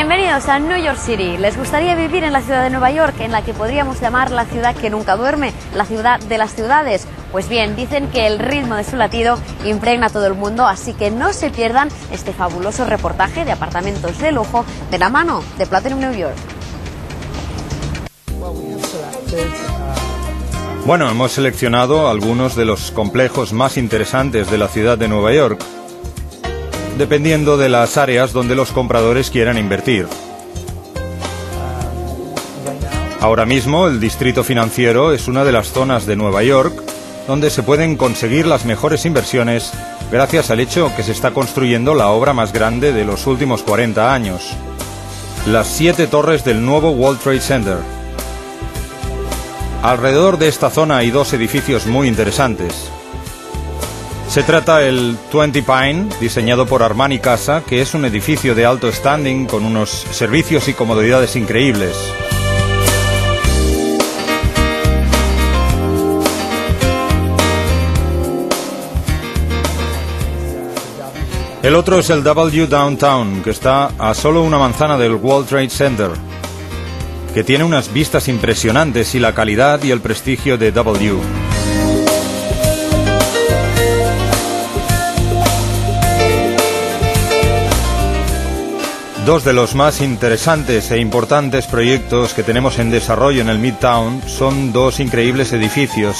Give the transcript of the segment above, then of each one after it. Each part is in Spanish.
Bienvenidos a New York City. ¿Les gustaría vivir en la ciudad de Nueva York, en la que podríamos llamar la ciudad que nunca duerme, la ciudad de las ciudades? Pues bien, dicen que el ritmo de su latido impregna a todo el mundo, así que no se pierdan este fabuloso reportaje de apartamentos de lujo de la mano de Platinum New York. Bueno, hemos seleccionado algunos de los complejos más interesantes de la ciudad de Nueva York, dependiendo de las áreas donde los compradores quieran invertir. Ahora mismo el distrito financiero es una de las zonas de Nueva York donde se pueden conseguir las mejores inversiones gracias al hecho que se está construyendo la obra más grande de los últimos 40 años, las siete torres del nuevo World Trade Center. Alrededor de esta zona hay dos edificios muy interesantes. Se trata el 20 Pine, diseñado por Armani Casa, que es un edificio de alto standing con unos servicios y comodidades increíbles. El otro es el W Downtown, que está a solo una manzana del World Trade Center, que tiene unas vistas impresionantes y la calidad y el prestigio de W. Dos de los más interesantes e importantes proyectos que tenemos en desarrollo en el Midtown son dos increíbles edificios.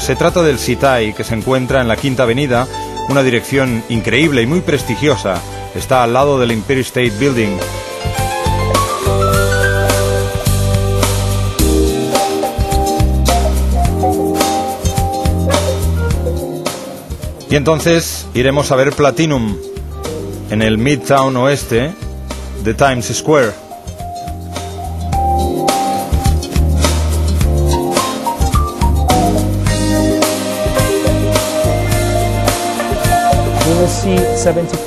Se trata del Citai, que se encuentra en la Quinta Avenida, una dirección increíble y muy prestigiosa. Está al lado del Empire State Building. Y entonces iremos a ver Platinum en el Midtown Oeste de Times Square.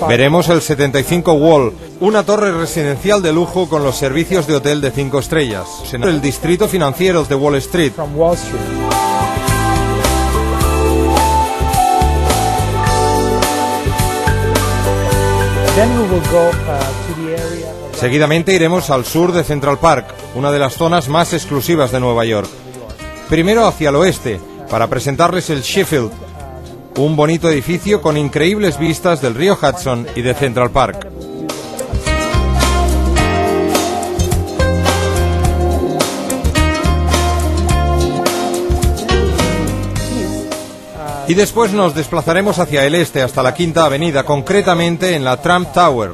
Veremos el 75 Wall, una torre residencial de lujo con los servicios de hotel de 5 estrellas, en el distrito financiero de Wall Street. Seguidamente iremos al sur de Central Park, una de las zonas más exclusivas de Nueva York. Primero hacia el oeste, para presentarles el Sheffield, un bonito edificio con increíbles vistas del río Hudson y de Central Park. Y después nos desplazaremos hacia el este, hasta la Quinta Avenida, concretamente en la Trump Tower,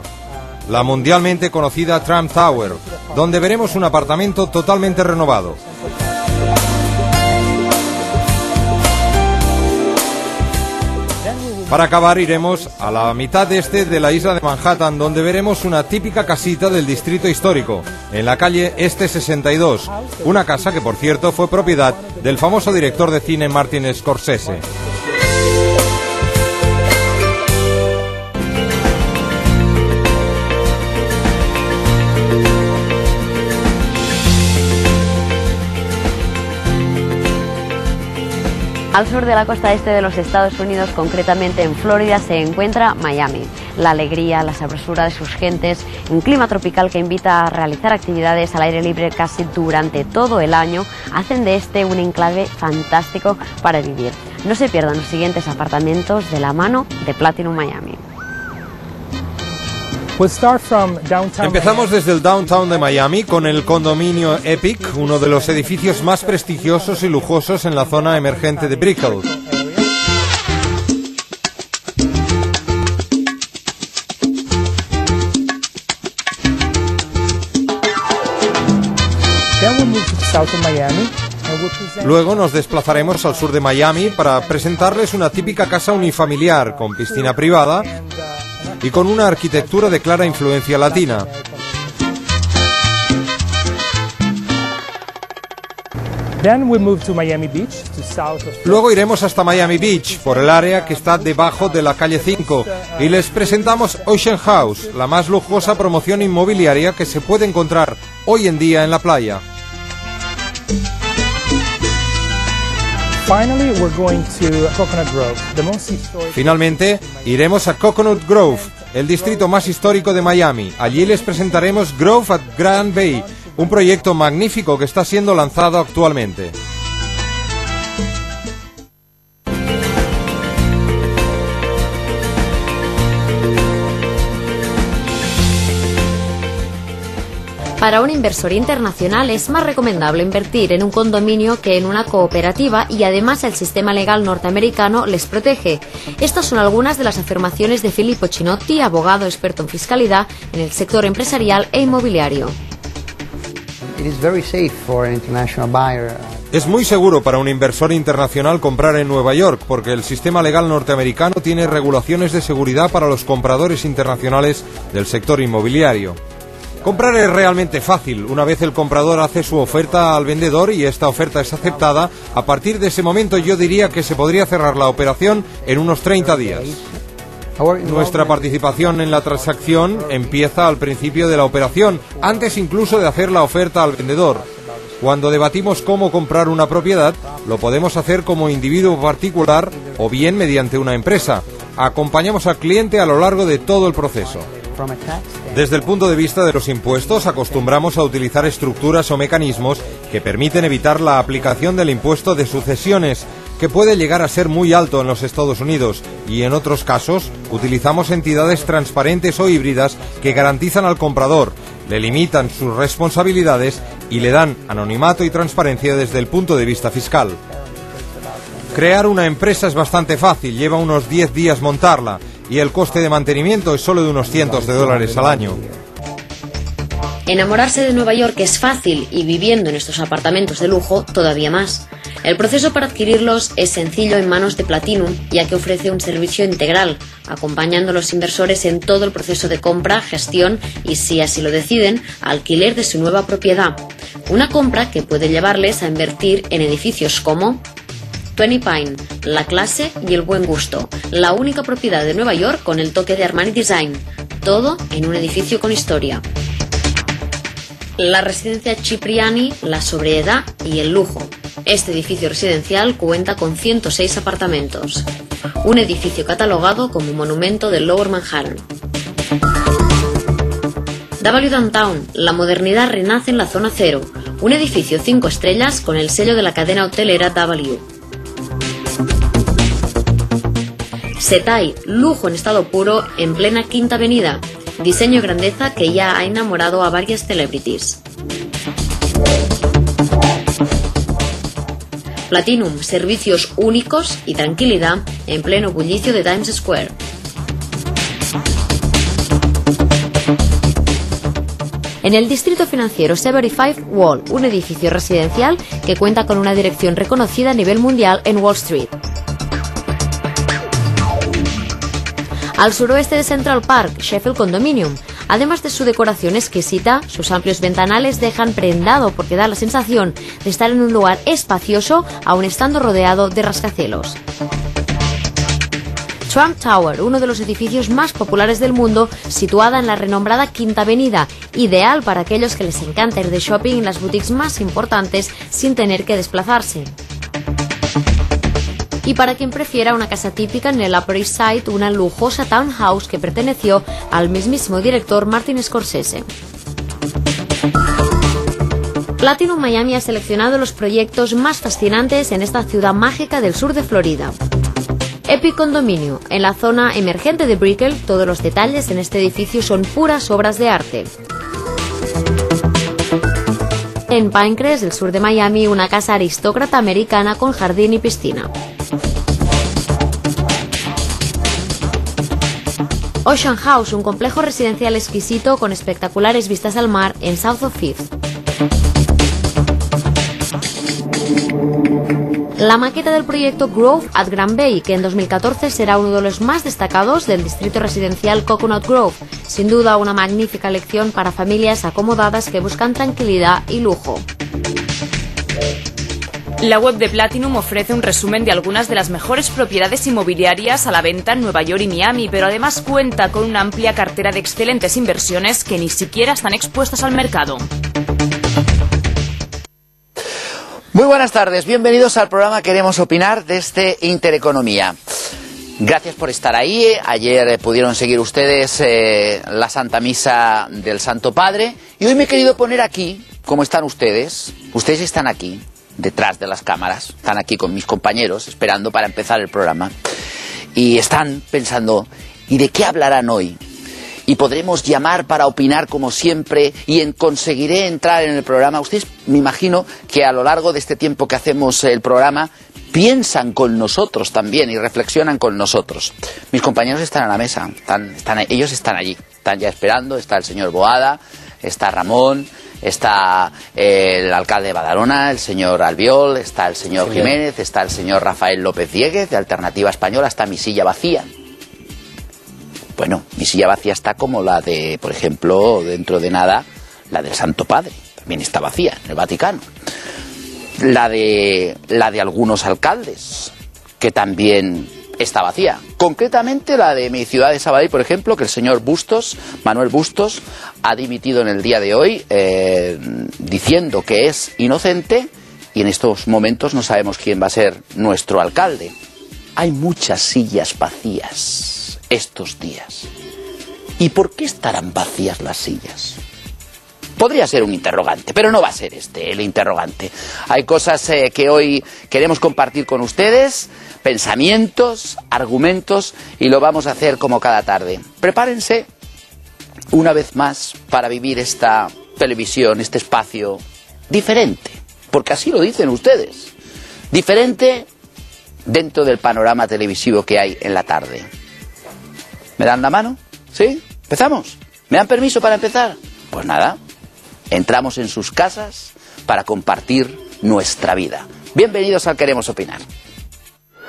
la mundialmente conocida Trump Tower, donde veremos un apartamento totalmente renovado. Para acabar iremos a la mitad este de la isla de Manhattan, donde veremos una típica casita del distrito histórico, en la calle Este 62, una casa que por cierto fue propiedad del famoso director de cine Martin Scorsese. Al sur de la costa este de los Estados Unidos, concretamente en Florida, se encuentra Miami. La alegría, la sabrosura de sus gentes, un clima tropical que invita a realizar actividades al aire libre casi durante todo el año, hacen de este un enclave fantástico para vivir. No se pierdan los siguientes apartamentos de la mano de Platinum Miami. Empezamos desde el downtown de Miami con el condominio Epic, uno de los edificios más prestigiosos y lujosos en la zona emergente de Brickell. Luego nos desplazaremos al sur de Miami para presentarles una típica casa unifamiliar con piscina privada y con una arquitectura de clara influencia latina. Luego iremos hasta Miami Beach, por el área que está debajo de la calle 5, y les presentamos Ocean House, la más lujosa promoción inmobiliaria que se puede encontrar hoy en día en la playa. Finalmente, iremos a Coconut Grove, el distrito más histórico de Miami. Allí les presentaremos Grove at Grand Bay, un proyecto magnífico que está siendo lanzado actualmente. Para un inversor internacional es más recomendable invertir en un condominio que en una cooperativa y además el sistema legal norteamericano les protege. Estas son algunas de las afirmaciones de Filippo Chinotti, abogado experto en fiscalidad en el sector empresarial e inmobiliario. Es muy seguro para un inversor internacional comprar en Nueva York porque el sistema legal norteamericano tiene regulaciones de seguridad para los compradores internacionales del sector inmobiliario. Comprar es realmente fácil. Una vez el comprador hace su oferta al vendedor y esta oferta es aceptada, a partir de ese momento yo diría que se podría cerrar la operación en unos 30 días. Nuestra participación en la transacción empieza al principio de la operación, antes incluso de hacer la oferta al vendedor. Cuando debatimos cómo comprar una propiedad, lo podemos hacer como individuo particular o bien mediante una empresa. Acompañamos al cliente a lo largo de todo el proceso. Desde el punto de vista de los impuestos, acostumbramos a utilizar estructuras o mecanismos que permiten evitar la aplicación del impuesto de sucesiones, que puede llegar a ser muy alto en los Estados Unidos, y en otros casos utilizamos entidades transparentes o híbridas que garantizan al comprador, le limitan sus responsabilidades y le dan anonimato y transparencia desde el punto de vista fiscal. Crear una empresa es bastante fácil, lleva unos 10 días montarla y el coste de mantenimiento es solo de unos cientos de dólares al año. Enamorarse de Nueva York es fácil y viviendo en estos apartamentos de lujo todavía más. El proceso para adquirirlos es sencillo en manos de Platinum, ya que ofrece un servicio integral, acompañando a los inversores en todo el proceso de compra, gestión y, si así lo deciden, alquiler de su nueva propiedad. Una compra que puede llevarles a invertir en edificios como Twenty Pine, la clase y el buen gusto. La única propiedad de Nueva York con el toque de Armani Design. Todo en un edificio con historia. La residencia Cipriani, la sobriedad y el lujo. Este edificio residencial cuenta con 106 apartamentos. Un edificio catalogado como monumento del Lower Manhattan. W Downtown, la modernidad renace en la zona cero, un edificio 5 estrellas con el sello de la cadena hotelera W. Setai, lujo en estado puro en plena Quinta Avenida. Diseño y grandeza que ya ha enamorado a varias celebrities. Platinum, servicios únicos y tranquilidad en pleno bullicio de Times Square. En el distrito financiero 75 Wall, un edificio residencial que cuenta con una dirección reconocida a nivel mundial en Wall Street. Al suroeste de Central Park, Sheffield Condominium. Además de su decoración exquisita, sus amplios ventanales dejan prendado porque da la sensación de estar en un lugar espacioso aun estando rodeado de rascacielos. Trump Tower, uno de los edificios más populares del mundo, situada en la renombrada Quinta Avenida, ideal para aquellos que les encanta ir de shopping en las boutiques más importantes sin tener que desplazarse y para quien prefiera una casa típica en el Upper East Side, una lujosa townhouse que perteneció al mismísimo director Martin Scorsese. Platinum Miami ha seleccionado los proyectos más fascinantes en esta ciudad mágica del sur de Florida. Epic Condominio, en la zona emergente de Brickell, todos los detalles en este edificio son puras obras de arte. En Pinecrest, el sur de Miami, una casa aristócrata americana con jardín y piscina. Ocean House, un complejo residencial exquisito con espectaculares vistas al mar en South of Fifth. La maqueta del proyecto Grove at Grand Bay, que en 2014 será uno de los más destacados del distrito residencial Coconut Grove. Sin duda una magnífica lección para familias acomodadas que buscan tranquilidad y lujo. La web de Platinum ofrece un resumen de algunas de las mejores propiedades inmobiliarias a la venta en Nueva York y Miami, pero además cuenta con una amplia cartera de excelentes inversiones que ni siquiera están expuestas al mercado. Muy buenas tardes, bienvenidos al programa Queremos Opinar de este Intereconomía. Gracias por estar ahí. Ayer eh, pudieron seguir ustedes eh, la Santa Misa del Santo Padre. Y hoy me he querido poner aquí, como están ustedes. Ustedes están aquí, detrás de las cámaras. Están aquí con mis compañeros, esperando para empezar el programa. Y están pensando, ¿y de qué hablarán hoy? y podremos llamar para opinar como siempre y en, conseguiré entrar en el programa. Ustedes me imagino que a lo largo de este tiempo que hacemos el programa piensan con nosotros también y reflexionan con nosotros. Mis compañeros están a la mesa, están, están, ellos están allí, están ya esperando, está el señor Boada, está Ramón, está eh, el alcalde de Badalona, el señor Albiol, está el señor Jiménez, está el señor Rafael López Dieguez de Alternativa Española, está mi silla vacía. Bueno, mi silla vacía está como la de, por ejemplo, dentro de nada, la del Santo Padre. También está vacía en el Vaticano. La de, la de algunos alcaldes, que también está vacía. Concretamente la de mi ciudad de Sabadell, por ejemplo, que el señor Bustos, Manuel Bustos, ha dimitido en el día de hoy eh, diciendo que es inocente y en estos momentos no sabemos quién va a ser nuestro alcalde. Hay muchas sillas vacías estos días. ¿Y por qué estarán vacías las sillas? Podría ser un interrogante, pero no va a ser este el interrogante. Hay cosas eh, que hoy queremos compartir con ustedes, pensamientos, argumentos, y lo vamos a hacer como cada tarde. Prepárense una vez más para vivir esta televisión, este espacio diferente, porque así lo dicen ustedes. Diferente dentro del panorama televisivo que hay en la tarde. ¿Me dan la mano? ¿Sí? ¿Empezamos? ¿Me dan permiso para empezar? Pues nada, entramos en sus casas para compartir nuestra vida. Bienvenidos al Queremos Opinar.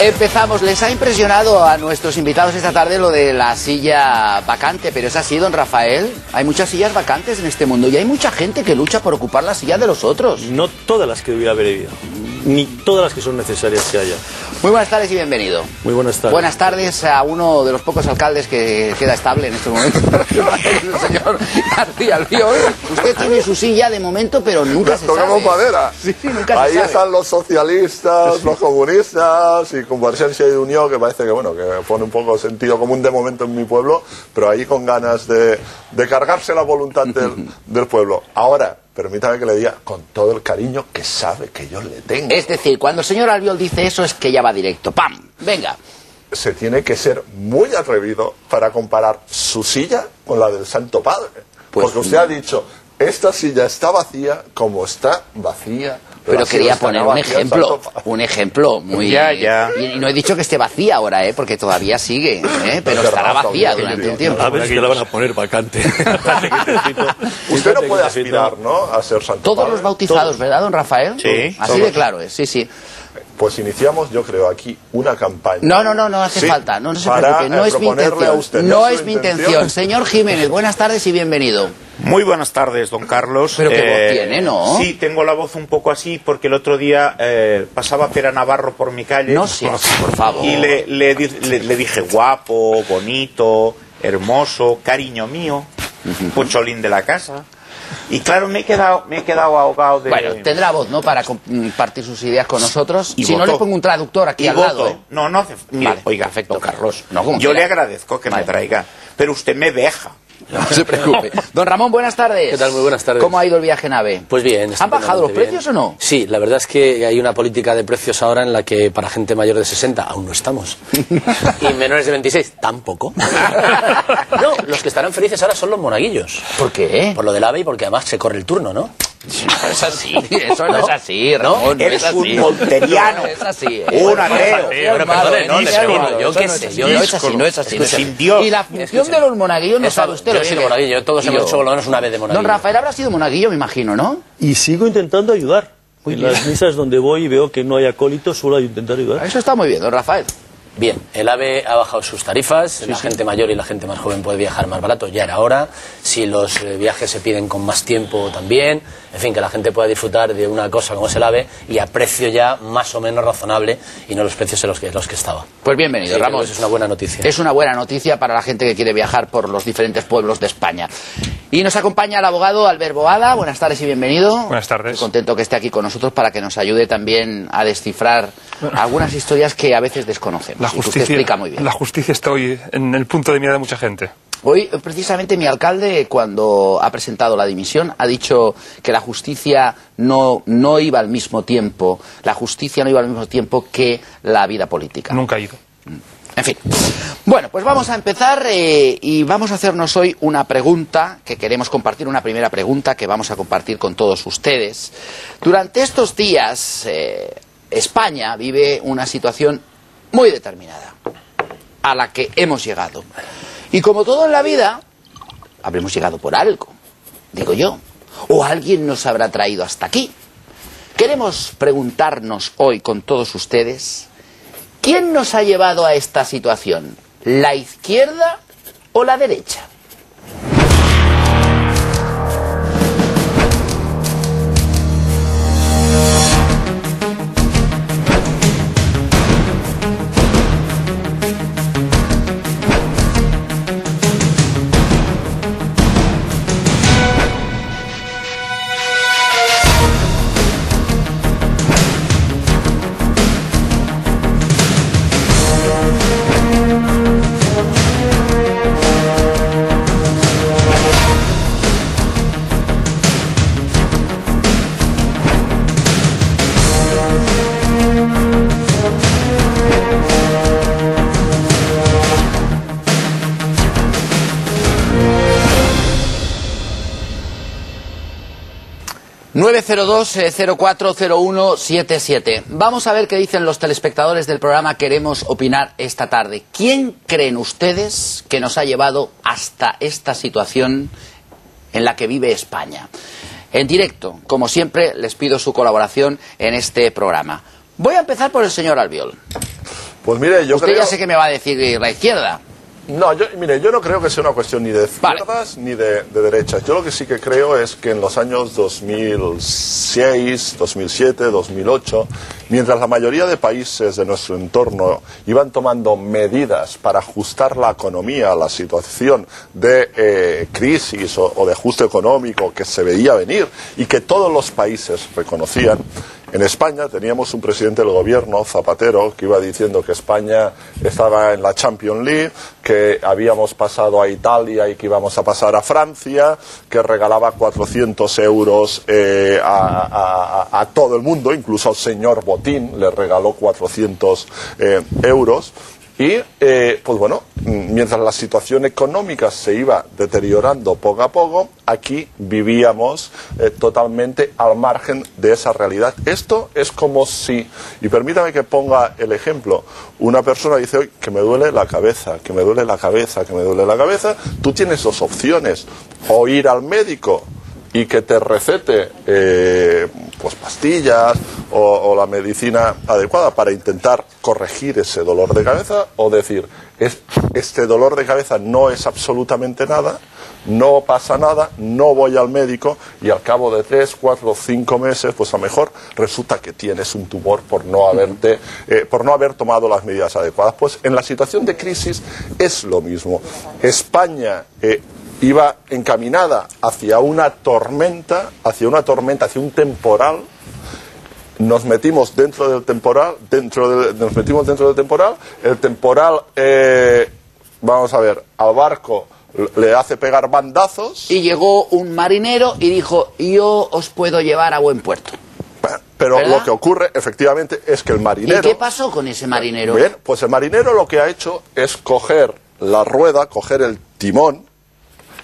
Empezamos. ¿Les ha impresionado a nuestros invitados esta tarde lo de la silla vacante? Pero es así, don Rafael. Hay muchas sillas vacantes en este mundo y hay mucha gente que lucha por ocupar la silla de los otros. No todas las que hubiera haber ni todas las que son necesarias que haya. Muy buenas tardes y bienvenido. Muy buenas tardes. Buenas tardes a uno de los pocos alcaldes que queda estable en este momento, el señor García Albiol. Usted tiene su silla de momento, pero nunca se tocamos sabe. madera. Sí, nunca Ahí se sabe. están los socialistas, los comunistas y Convergencia y Unión, que parece que bueno que pone un poco sentido común de momento en mi pueblo, pero ahí con ganas de, de cargarse la voluntad del, del pueblo. Ahora, permítame que le diga con todo el cariño que sabe que yo le tengo. Es decir, cuando el señor Albiol dice eso es que ya va directo. ¡Pam! Venga. Se tiene que ser muy atrevido para comparar su silla con la del Santo Padre. Pues Porque usted no. ha dicho, esta silla está vacía como está vacía. Pero quería poner un ejemplo, un ejemplo muy... Ya, ya. Y, y no he dicho que esté vacía ahora, ¿eh? Porque todavía sigue, ¿eh? Pero Es estará vacía durante un tiempo. A ver la van a poner vacante. Usted no puede aspirar, ¿no? A ser Santo Todos Padre. los bautizados, ¿verdad, don Rafael? Sí. Así de claro es, sí, sí. Pues iniciamos, yo creo, aquí una campaña. No, no, no, no hace Sí, falta, no, no se preocupe, no eh, es mi intención. usted, no ¿no es mi intención? Señor Jiménez, buenas tardes y bienvenido. Muy buenas tardes, don Carlos. Pero qué voz tiene, ¿no? Sí, tengo la voz un poco así porque el otro día eh, pasaba Pera Navarro por mi calle. No así, por favor. Y le, le di- le- le dije guapo, bonito, hermoso, cariño mío, pucholín de la casa. Y claro, me he quedado, me he quedado ahogado de... Bueno, tendrá voz, ¿no? Para compartir sus ideas con nosotros. Y si no, le pongo un traductor aquí y al voto. lado, ¿eh? No, no hace... Mire, Vale, oiga, perfecto. Carlos, No, yo quiera. le agradezco que Vale. me traiga, pero usted me deja. No se preocupe. Don Ramón, buenas tardes. ¿Qué tal? Muy buenas tardes. ¿Cómo ha ido el viaje en AVE? Pues bien. ¿Han bajado los bien. precios o no? Sí, la verdad es que hay una política de precios ahora en la que para gente mayor de 60 aún no estamos. y menores de 26 tampoco. no, los que estarán felices ahora son los monaguillos. ¿Por qué? Por lo del AVE y porque además se corre el turno, ¿no? No es así, eso no, es así, Ramón. No, Eres es un así. molteriano. No es así. Un ateo. Perdone, no, Eso le pregunto, no, yo qué no es sé, así, yo no es así, no es así. Sin Dios. Y la función de los monaguillos no sabe usted yo he sido monaguillo, todos hemos hecho por lo menos una vez de monaguillo. Don Rafael habrá sido monaguillo, me imagino, ¿no? Y sigo intentando ayudar. en las misas donde voy y veo que no hay acólitos, suelo intentar ayudar. Eso está muy bien, don Rafael. Bien, el AVE ha bajado sus tarifas, la gente mayor y la gente más joven puede viajar más barato, ya era hora. Si los eh, viajes se piden con más tiempo también, en fin, que la gente pueda disfrutar de una cosa como es el AVE y a precio ya más o menos razonable y no los precios en los que, los que estaba. Pues bienvenido, Sí, eso es una buena noticia. Es una buena noticia para la gente que quiere viajar por los diferentes pueblos de España. Y nos acompaña el abogado Albert Boada. Buenas tardes y bienvenido. Buenas tardes. Estoy contento que esté aquí con nosotros para que nos ayude también a descifrar algunas historias que a veces desconocemos. La y que usted justicia, explica muy bien. la justicia está hoy en el punto de mira de mucha gente. Hoy, precisamente, mi alcalde, cuando ha presentado la dimisión, ha dicho que la justicia no, no iba al mismo tiempo, la justicia no iba al mismo tiempo que la vida política. Nunca ha ido. En fin. Bueno, pues vamos a empezar eh, y vamos a hacernos hoy una pregunta que queremos compartir, una primera pregunta que vamos a compartir con todos ustedes. Durante estos días, eh, España vive una situación muy determinada a la que hemos llegado. Y como todo en la vida, habremos llegado por algo, digo yo. O alguien nos habrá traído hasta aquí. Queremos preguntarnos hoy con todos ustedes, ¿quién nos ha llevado a esta situación? ¿La izquierda o la derecha? 902-040177. Vamos a ver qué dicen los telespectadores del programa Queremos opinar esta tarde. ¿Quién creen ustedes que nos ha llevado hasta esta situación en la que vive España? En directo, como siempre, les pido su colaboración en este programa. Voy a empezar por el señor Albiol. Pues mire, yo Usted creo... ya sé que me va a decir la izquierda. No, yo, mire, yo no creo que sea una cuestión ni de Vale. izquierdas ni de, de derechas. Yo lo que sí que creo es que en los años 2006, 2007, 2008, mientras la mayoría de países de nuestro entorno iban tomando medidas para ajustar la economía a la situación de eh, crisis o, o de ajuste económico que se veía venir y que todos los países reconocían, en España teníamos un presidente del gobierno, Zapatero, que iba diciendo que España estaba en la Champions League, que habíamos pasado a Italia y que íbamos a pasar a Francia, que regalaba 400 euros eh, a, todo el mundo, incluso al señor Botín le regaló 400 eh, euros. Y, eh, pues bueno, mientras la situación económica se iba deteriorando poco a poco, aquí vivíamos eh, totalmente al margen de esa realidad. Esto es como si, y permítame que ponga el ejemplo, una persona dice hoy que me duele la cabeza, que me duele la cabeza, que me duele la cabeza, tú tienes dos opciones, o ir al médico y que te recete eh, pues pastillas o, la medicina adecuada para intentar corregir ese dolor de cabeza o decir es, este dolor de cabeza no es absolutamente nada no pasa nada no voy al médico y al cabo de tres cuatro cinco meses pues a lo mejor resulta que tienes un tumor por no haberte eh, por no haber tomado las medidas adecuadas pues en la situación de crisis es lo mismo España eh, iba encaminada hacia una tormenta, hacia una tormenta, hacia un temporal. Nos metimos dentro del temporal, dentro del- nos metimos dentro del temporal. El temporal, eh, vamos a ver, al barco le hace pegar bandazos. Y llegó un marinero y dijo, yo os puedo llevar a buen puerto. Pero ¿Verdad? lo que ocurre, efectivamente, es que el ¿Y marinero. qué pasó con ese marinero? Bien, pues el marinero lo que ha hecho es coger la rueda, coger el timón,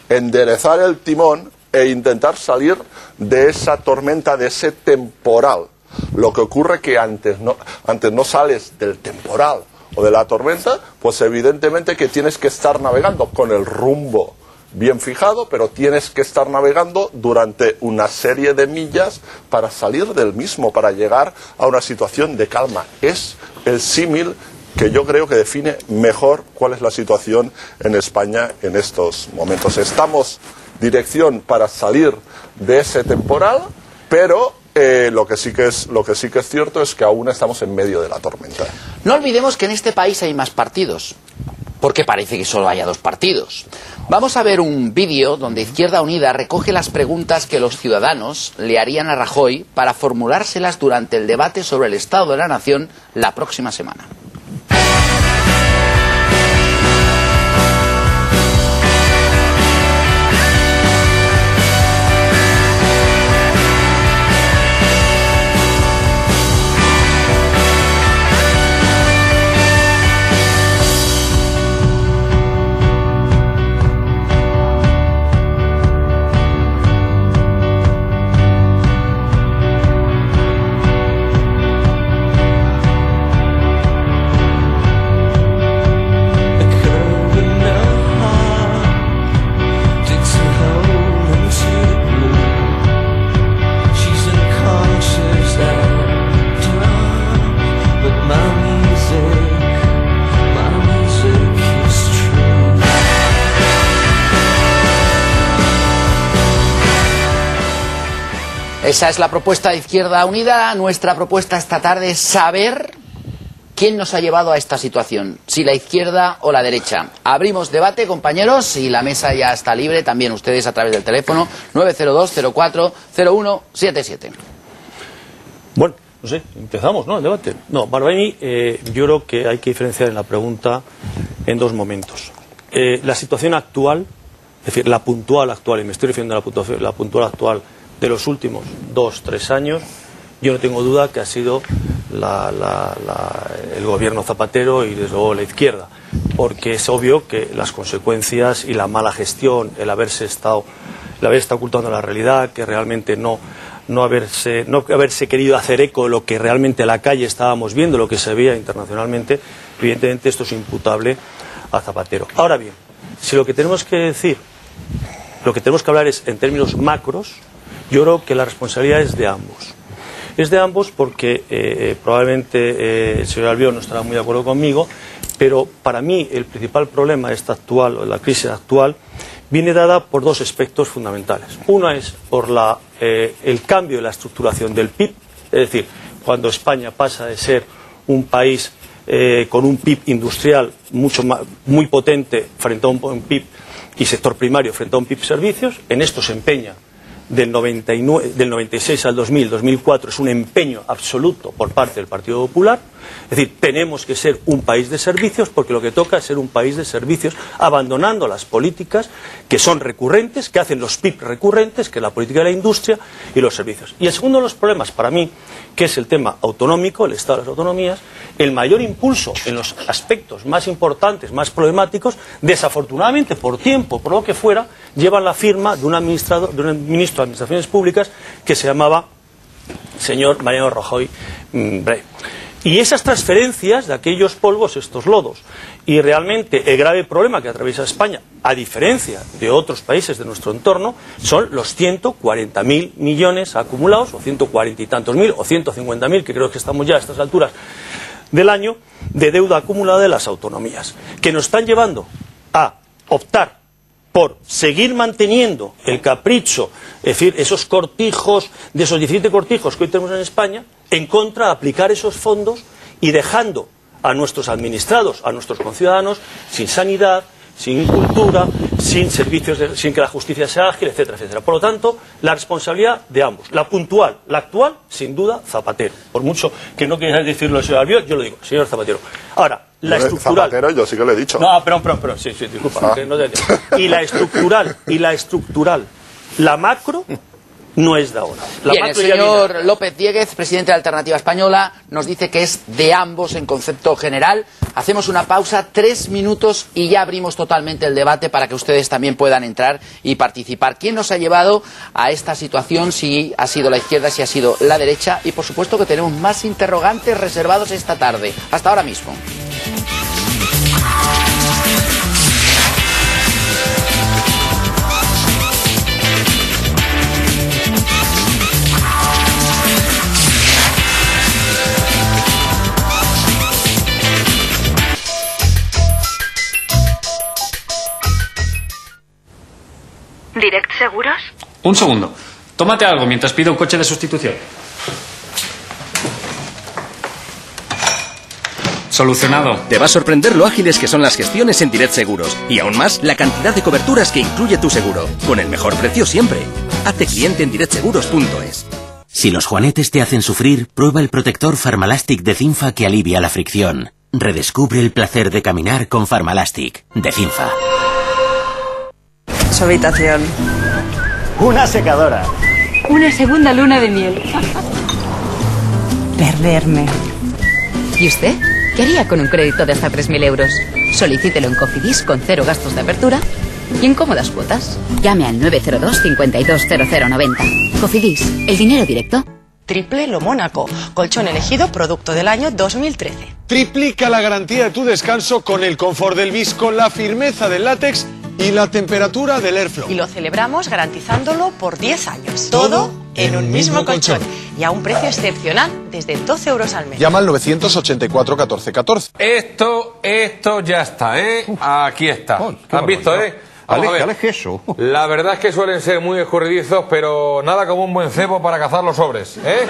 enderezar el timón e intentar salir de esa tormenta, de ese temporal. Lo que ocurre que antes no, antes no sales del temporal o de la tormenta, pues evidentemente que tienes que estar navegando con el rumbo bien fijado, pero tienes que estar navegando durante una serie de millas para salir del mismo, para llegar a una situación de calma. Es el símil que yo creo que define mejor cuál es la situación en España en estos momentos. Estamos dirección para salir de ese temporal, pero eh, lo, que sí que es, lo que sí que es cierto es que aún estamos en medio de la tormenta. No olvidemos que en este país hay más partidos, porque parece que solo haya dos partidos. Vamos a ver un vídeo donde Izquierda Unida recoge las preguntas que los ciudadanos le harían a Rajoy para formulárselas durante el debate sobre el Estado de la Nación la próxima semana. Esa es la propuesta de Izquierda Unida. Nuestra propuesta esta tarde es saber quién nos ha llevado a esta situación, si la izquierda o la derecha. Abrimos debate, compañeros, y la mesa ya está libre, también ustedes a través del teléfono 902-04-0177. Bueno, no sé, empezamos, ¿no? El debate. No, Barbeni, eh, yo creo que hay que diferenciar en la pregunta en dos momentos. Eh, la situación actual, es decir, la puntual actual, y me estoy refiriendo a la puntual, la puntual actual de los últimos dos, tres años, yo no tengo duda que ha sido la- la- la- el gobierno Zapatero y desde luego la izquierda, porque es obvio que las consecuencias y la mala gestión, el haberse estado, el haber estado ocultando la realidad, que realmente no, no haberse, no haberse querido hacer eco de lo que realmente en la calle estábamos viendo, lo que se veía internacionalmente, evidentemente esto es imputable a Zapatero. Ahora bien, si lo que tenemos que decir lo que tenemos que hablar es en términos macros, yo creo que la responsabilidad es de ambos. Es de ambos porque eh, probablemente eh, el señor Albiol no estará muy de acuerdo conmigo, pero para mí el principal problema de esta actual, o la crisis actual, viene dada por dos aspectos fundamentales. Uno es por la, eh, el cambio de la estructuración del PIB, es decir, cuando España pasa de ser un país eh, con un PIB industrial mucho más, muy potente frente a un, un PIB y sector primario frente a un PIB servicios, en esto se empeña del, 99, del 96 al 2000, 2004 es un empeño absoluto por parte del Partido Popular. Es decir, tenemos que ser un país de servicios porque lo que toca es ser un país de servicios abandonando las políticas que son recurrentes, que hacen los PIB recurrentes, que es la política de la industria y los servicios. Y el segundo de los problemas para mí, que es el tema autonómico, el Estado de las autonomías, el mayor impulso en los aspectos más importantes, más problemáticos, desafortunadamente por tiempo, por lo que fuera, lleva la firma de un, administrador, de un ministro de Administraciones Públicas que se llamaba señor Mariano Rajoy mm, Brey. Y esas transferencias de aquellos polvos, estos lodos, y realmente el grave problema que atraviesa España, a diferencia de otros países de nuestro entorno, son los 140.000 millones acumulados, o 140 y tantos mil, o 150.000, que creo que estamos ya a estas alturas del año, de deuda acumulada de las autonomías, que nos están llevando a optar por seguir manteniendo el capricho, es decir, esos cortijos, de esos 17 cortijos que hoy tenemos en España, en contra de aplicar esos fondos y dejando a nuestros administrados, a nuestros conciudadanos, sin sanidad, sin cultura, sin servicios, de- sin que la justicia sea ágil, etcétera, etcétera. Por lo tanto, la responsabilidad de ambos. La puntual, la actual, sin duda, Zapatero. Por mucho que no quiera decirlo señor Albiol, yo lo digo, señor Zapatero. Ahora, la estructural. Zapatero, yo sí que le he dicho. No, perdón, perdón, perdón, sí, sí, disculpa. Ah. no te- y la estructural, y la estructural, la macro, no es de ahora. La Bien, el señor López Dieguez, presidente de Alternativa Española, nos dice que es de ambos en concepto general. Hacemos una pausa, tres minutos y ya abrimos totalmente el debate para que ustedes también puedan entrar y participar. ¿Quién nos ha llevado a esta situación? Si ha sido la izquierda, si ha sido la derecha. Y por supuesto que tenemos más interrogantes reservados esta tarde. Hasta ahora mismo. ¿Seguros? Un segundo. Tómate algo mientras pido un coche de sustitución. Solucionado. Te va a sorprender lo ágiles que son las gestiones en Direct Seguros. Y aún más, la cantidad de coberturas que incluye tu seguro. Con el mejor precio siempre. Hazte cliente en directseguros.es. Si los juanetes te hacen sufrir, prueba el protector Farmalastic de Cinfa que alivia la fricción. Redescubre el placer de caminar con Farmalastic de Cinfa. Su habitación. Una secadora. Una segunda luna de miel. Perderme. ¿Y usted? ¿Qué haría con un crédito de hasta 3.000 euros? Solicítelo en Cofidis con cero gastos de apertura y en cómodas cuotas. Llame al 902 520090. Cofidis, el dinero directo. Triple Lo Mónaco. Colchón elegido producto del año 2013. Triplica la garantía de tu descanso con el confort del bis, con la firmeza del látex y la temperatura del Airflow. Y lo celebramos garantizándolo por 10 años. Todo, en un mismo colchón. Y a un precio excepcional, desde 12 euros al mes. Llama al 984 14 14. Esto, esto ya está, ¿eh? Aquí está. ¿Han visto, eh? Vamos a ver. eso? La verdad es que suelen ser muy escurridizos, pero nada como un buen cebo para cazar los sobres, ¿eh?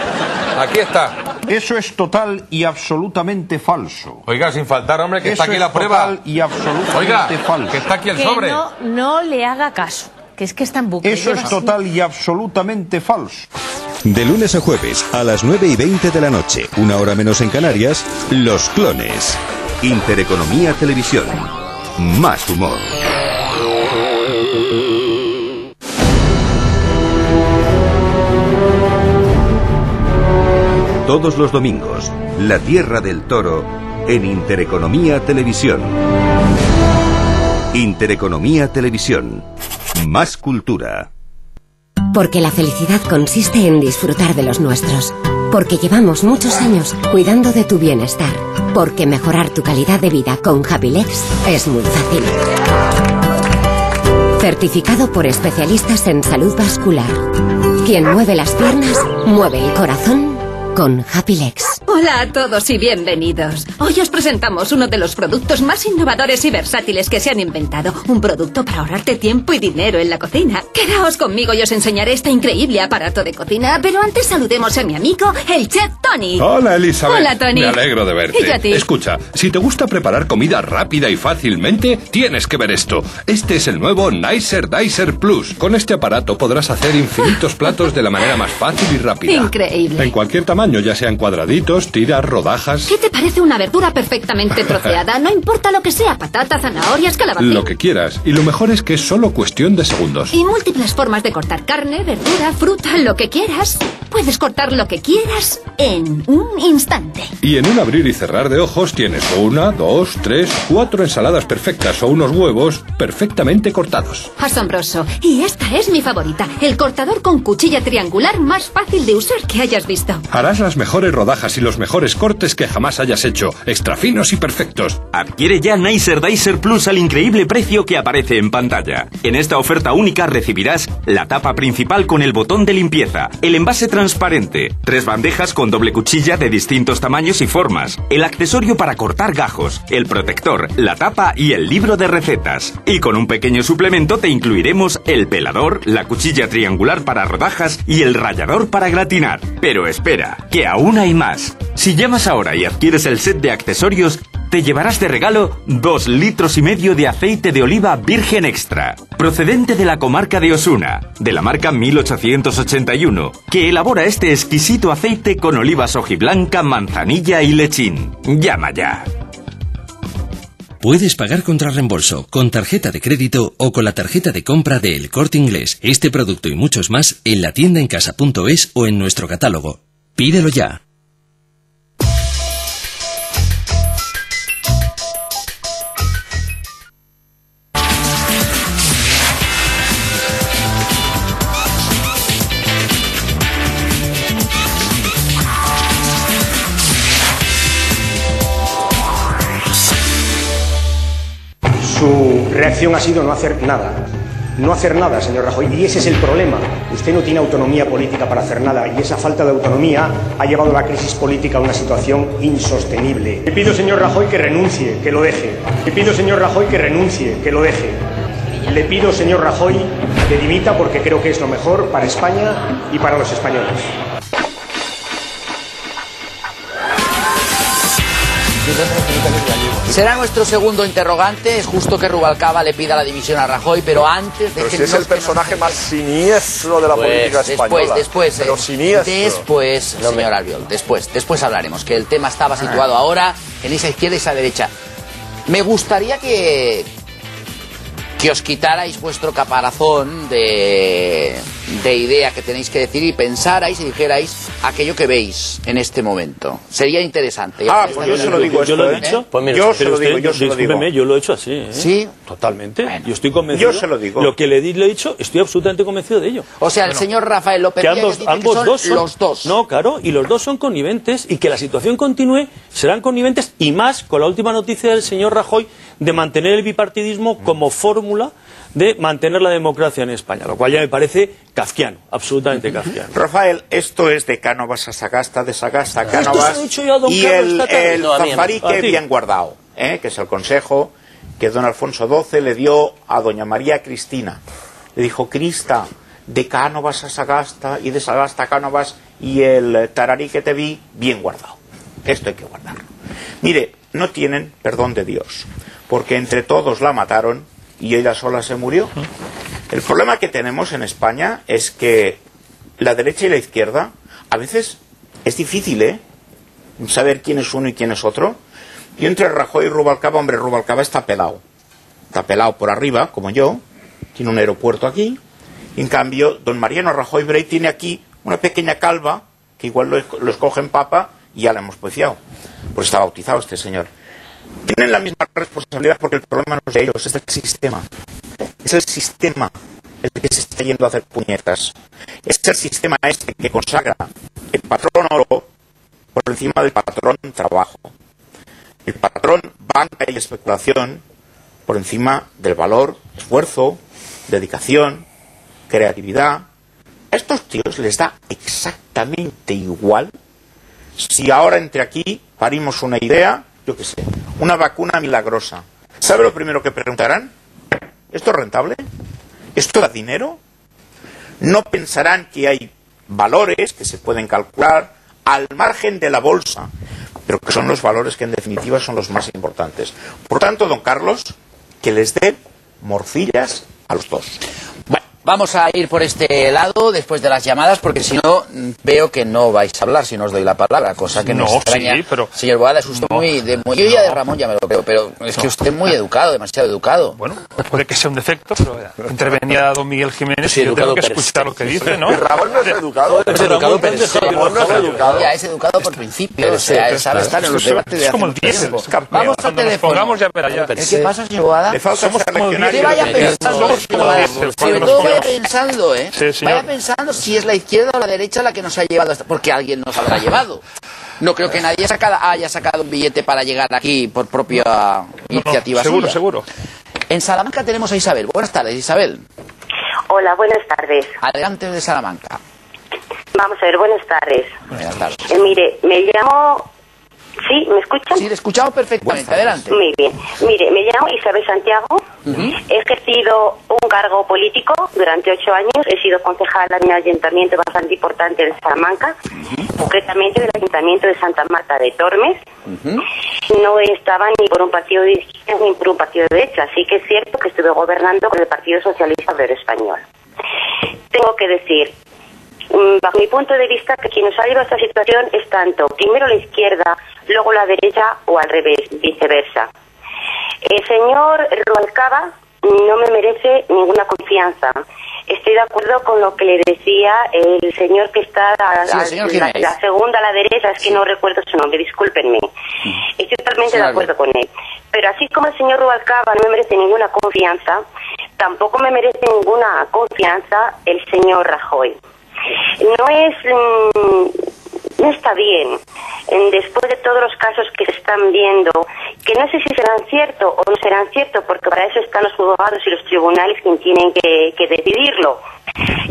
Aquí está. Eso es total y absolutamente falso. Oiga, sin faltar, hombre, que Eso está aquí es la prueba. total y absolutamente Oiga, falso. que está aquí el que sobre. no, no le haga caso, que es que está en bucle. Eso es total y absolutamente falso. De lunes a jueves, a las 9 y 20 de la noche, una hora menos en Canarias, Los Clones. Intereconomía Televisión. Más humor. Todos los domingos, La Tierra del Toro en Intereconomía Televisión. Intereconomía Televisión. Más cultura. Porque la felicidad consiste en disfrutar de los nuestros. Porque llevamos muchos años cuidando de tu bienestar. Porque mejorar tu calidad de vida con Happylex es muy fácil. Certificado por especialistas en salud vascular. Quien mueve las piernas, mueve el corazón con Happylex. Hola a todos y bienvenidos. Hoy os presentamos uno de los productos más innovadores y versátiles que se han inventado. Un producto para ahorrarte tiempo y dinero en la cocina. Quedaos conmigo y os enseñaré este increíble aparato de cocina. Pero antes saludemos a mi amigo, el chef Tony. Hola, Elizabeth. Hola, Tony. Me alegro de verte. Y yo a ti. Escucha, si te gusta preparar comida rápida y fácilmente, tienes que ver esto. Este es el nuevo Nicer Dicer Plus. Con este aparato podrás hacer infinitos platos de la manera más fácil y rápida. Increíble. En cualquier tamaño, ya sean cuadraditos, tiras, rodajas. ¿Qué te parece una verdura perfectamente troceada? No importa lo que sea, patata, zanahorias, calabacín. Lo que quieras. Y lo mejor es que es solo cuestión de segundos. Y múltiples formas de cortar carne, verdura, fruta, lo que quieras. Puedes cortar lo que quieras en un instante. Y en un abrir y cerrar de ojos tienes una, dos, tres, cuatro ensaladas perfectas o unos huevos perfectamente cortados. Asombroso. Y esta es mi favorita. El cortador con cuchilla triangular más fácil de usar que hayas visto. Harás las mejores rodajas y los mejores cortes que jamás hayas hecho, extra finos y perfectos. Adquiere ya Nicer Dicer Plus al increíble precio que aparece en pantalla. En esta oferta única recibirás la tapa principal con el botón de limpieza, el envase transparente, tres bandejas con doble cuchilla de distintos tamaños y formas, el accesorio para cortar gajos, el protector, la tapa y el libro de recetas. Y con un pequeño suplemento te incluiremos el pelador, la cuchilla triangular para rodajas y el rallador para gratinar. Pero espera, que aún hay más. Si llamas ahora y adquieres el set de accesorios, te llevarás de regalo dos litros y medio de aceite de oliva virgen extra, procedente de la comarca de Osuna, de la marca 1881, que elabora este exquisito aceite con olivas hojiblanca, manzanilla y lechín. Llama ya. Puedes pagar contra reembolso, con tarjeta de crédito o con la tarjeta de compra de El Corte Inglés. Este producto y muchos más en la tienda en casa.es o en nuestro catálogo. Pídelo ya. Su reacción ha sido no hacer nada. No hacer nada, señor Rajoy. Y ese es el problema. Usted no tiene autonomía política para hacer nada. Y esa falta de autonomía ha llevado la crisis política a una situación insostenible. Le pido, señor Rajoy, que renuncie, que lo deje. Le pido, señor Rajoy, que renuncie, que lo deje. Le pido, señor Rajoy, que dimita porque creo que es lo mejor para España y para los españoles. Será nuestro segundo interrogante. Es justo que Rubalcaba le pida la dimisión a Rajoy, pero antes Pero si es el personaje más siniestro de la Pues, política después, española. después, Pero eh, siniestro. después, señor Albiol, después, después hablaremos, que el tema estaba situado ahora en esa izquierda y esa derecha. Me gustaría que, que os quitarais vuestro caparazón de, de idea que tenéis que decir y pensarais y dijerais aquello que veis en este momento. Sería interesante. Ah, pues yo se lo digo Yo lo he mira, Yo se lo digo, usted, yo se lo digo. discúlpeme, yo lo he hecho así. ¿eh? Sí. Totalmente. Yo estoy convencido. Yo se lo digo. Lo que le, di- le he dicho, estoy absolutamente convencido de ello. O sea, el señor Rafael López que ambos, dice que ambos son dos son los dos. No, claro, y los dos son conniventes y que la situación continúe, serán conniventes y más con la última noticia del señor Rajoy de mantener el bipartidismo como fórmula de mantener la democracia en España, lo cual ya me parece kafkiano, absolutamente kafkiano. Rafael, esto es de Cánovas a Sagasta, de Sagasta a Cánovas y el, el ti. bien guardado, ¿eh? que es el consejo que don Alfonso XII le dio a doña María Cristina. Le dijo, Crista, de Cánovas a Sagasta y de Sagasta a Cánovas y el tararí que te vi, bien guardado. Esto hay que guardarlo. Mire, no tienen perdón de Dios, porque entre todos la mataron y ella sola se murió. El problema que tenemos en España es que la derecha y la izquierda a veces es difícil, ¿eh? Saber quién es uno y quién es otro. Y entre Rajoy y Rubalcaba, hombre, Rubalcaba está pelado. Está pelado por arriba, como yo. Tiene un aeropuerto aquí. Y en cambio, don Mariano Rajoy Brey tiene aquí una pequeña calva que igual lo, lo escoge en papa y ya la hemos pueciado. Pues está bautizado este señor. Tienen la misma responsabilidad porque el problema no es de ellos, es del sistema. Es el sistema el que se está yendo a hacer puñetas. Es el sistema este que consagra el patrón oro por encima del patrón trabajo. El patrón banca y especulación por encima del valor, esfuerzo, dedicación, creatividad. A estos tíos les da exactamente igual si ahora entre aquí parimos una idea, yo qué sé, una vacuna milagrosa. ¿Sabe lo primero que preguntarán? ¿Esto es rentable? ¿Esto da dinero? No pensarán que hay valores que se pueden calcular al margen de la bolsa, pero que son los valores que en definitiva son los más importantes. Por tanto, don Carlos, que les dé morcillas a los dos. Vamos a ir por este lado después de las llamadas, porque si no, mm, veo que no vais a hablar si no os doy la palabra, cosa que no, No, extraña. sí, pero- Señor Boada, es usted muy, de, muy... Yo ya de Ramón ya me lo creo, pero es que usted es muy educado, demasiado educado. Bueno, puede que sea un defecto, pero intervenía don Miguel Jiménez Sí, y yo tengo educado que escuchar lo que dice, ¿no? Ramón no es educado. Es educado per se. Ramón no es educado. Ya es educado por principio, Pero o sea, sí, sabe es- estar en los es- debates de es como el diésel, es. Vamos nos teléfono. ya verá ya. ¿Eh, ¿Qué pasa, señor Boada? Le falta Somos como el diésel. Vaya pensando, ¿eh? Sí, señor. Vaya pensando si es la izquierda o la derecha la que nos ha llevado hasta... Porque alguien nos habrá llevado. No creo que nadie sacada- haya sacado un billete para llegar aquí por propia iniciativa seguro, suya. seguro. En Salamanca tenemos a Isabel. Buenas tardes, Isabel. Hola, buenas tardes. Adelante de Salamanca. Vamos a ver, buenas tardes. Buenas tardes. Eh, mire, me llamo... ¿Sí? ¿Me escuchan? Sí, le escuchamos perfectamente. Adelante. Muy bien. Mire, me llamo Isabel Santiago. He ejercido un cargo político durante ocho años. He sido concejal en un ayuntamiento bastante importante de Salamanca, concretamente del ayuntamiento de Santa Marta de Tormes. No estaba ni por un partido de izquierda ni por un partido de derecha. Así que es cierto que estuve gobernando con el Partido Socialista Obrero Español. Tengo que decir, bajo mi punto de vista, que quien nos ha llevado a esta situación es tanto, primero la izquierda, luego la derecha o al revés, viceversa. El señor Rualcaba no me merece ninguna confianza. Estoy de acuerdo con lo que le decía el señor que está a, Sí, la, segunda a la derecha, es que no recuerdo su nombre, discúlpenme. Estoy totalmente Sí, de acuerdo con él. Pero así como el señor Rubalcaba no me merece ninguna confianza, tampoco me merece ninguna confianza el señor Rajoy. No es... mm, no está bien, en- después de todos los casos que se están viendo, que no sé si serán ciertos o no serán ciertos, porque para eso están los juzgados y los tribunales quienes tienen que, que decidirlo.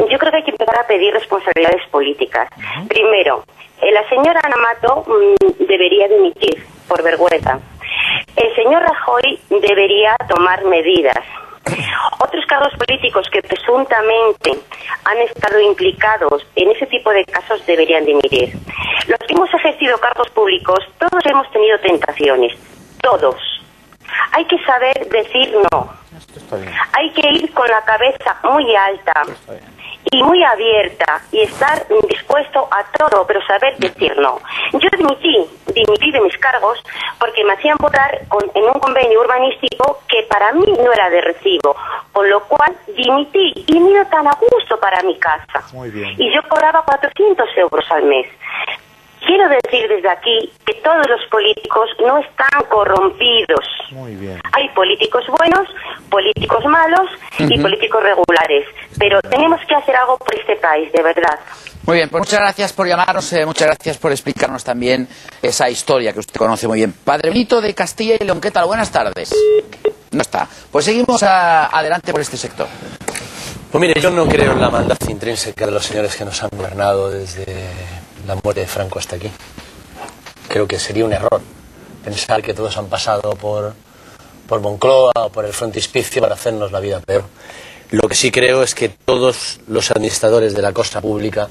Yo creo que hay que empezar a pedir responsabilidades políticas. Primero, eh, la señora Ana Mato mm, debería dimitir por vergüenza. El señor Rajoy debería tomar medidas. Otros cargos políticos que presuntamente han estado implicados en ese tipo de casos deberían dimitir. Los que hemos ejercido cargos públicos, todos hemos tenido tentaciones, todos. Hay que saber decir no. Hay que ir con la cabeza muy alta y muy abierta y estar dispuesto a todo, pero saber decir no. Yo dimití, dimití de mis cargos porque me hacían votar con- en un convenio urbanístico que para mí no era de recibo, con lo cual dimití y me iba tan a gusto para mi casa. Muy bien. Y yo cobraba 400 euros al mes. Quiero decir desde aquí que todos los políticos no están corrompidos. Muy bien. Hay políticos buenos, políticos malos y Ujú. políticos regulares. Pero tenemos que hacer algo por este país, de verdad. Muy bien, pues muchas gracias por llamarnos, eh, muchas gracias por explicarnos también esa historia que usted conoce muy bien. Padre Benito de Castilla y León, ¿qué tal? Buenas tardes. No está. Pues seguimos a- adelante por este sector. Pues mire, yo no creo en la maldad intrínseca de los señores que nos han gobernado desde la muerte de Franco hasta aquí. Creo que sería un error pensar que todos han pasado por, por Moncloa o por el frontispicio para hacernos la vida peor. Lo que sí creo es que todos los administradores de la cosa pública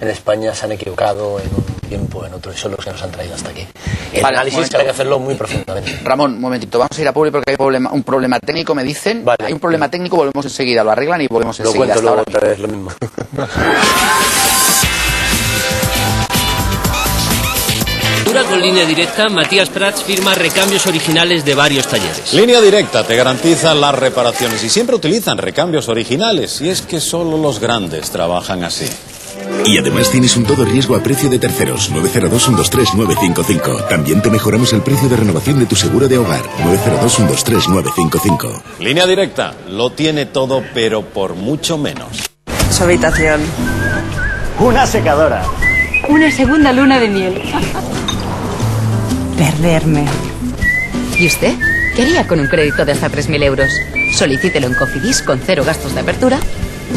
en España se han equivocado en un tiempo en otro y son los que nos han traído hasta aquí. El Vale, análisis hay que hacerlo muy profundamente. Ramón, un momentito, vamos a ir a público porque hay problema- un problema técnico, me dicen. Hay un problema técnico, volvemos enseguida, lo arreglan y volvemos Lo enseguida. cuento Hasta luego otra vez, lo mismo. Con línea directa, Matías Prats firma recambios originales de varios talleres. Línea directa te garantiza las reparaciones y siempre utilizan recambios originales y es que solo los grandes trabajan así. Y además tienes un todo riesgo a precio de terceros 902-123-955. También te mejoramos el precio de renovación de tu seguro de hogar 902-123-955. Línea directa lo tiene todo pero por mucho menos. Su habitación. Una secadora. Una segunda luna de miel. Perderme. ¿Y usted? ¿Qué haría con un crédito de hasta 3.000 euros? Solicítelo en Cofidis con cero gastos de apertura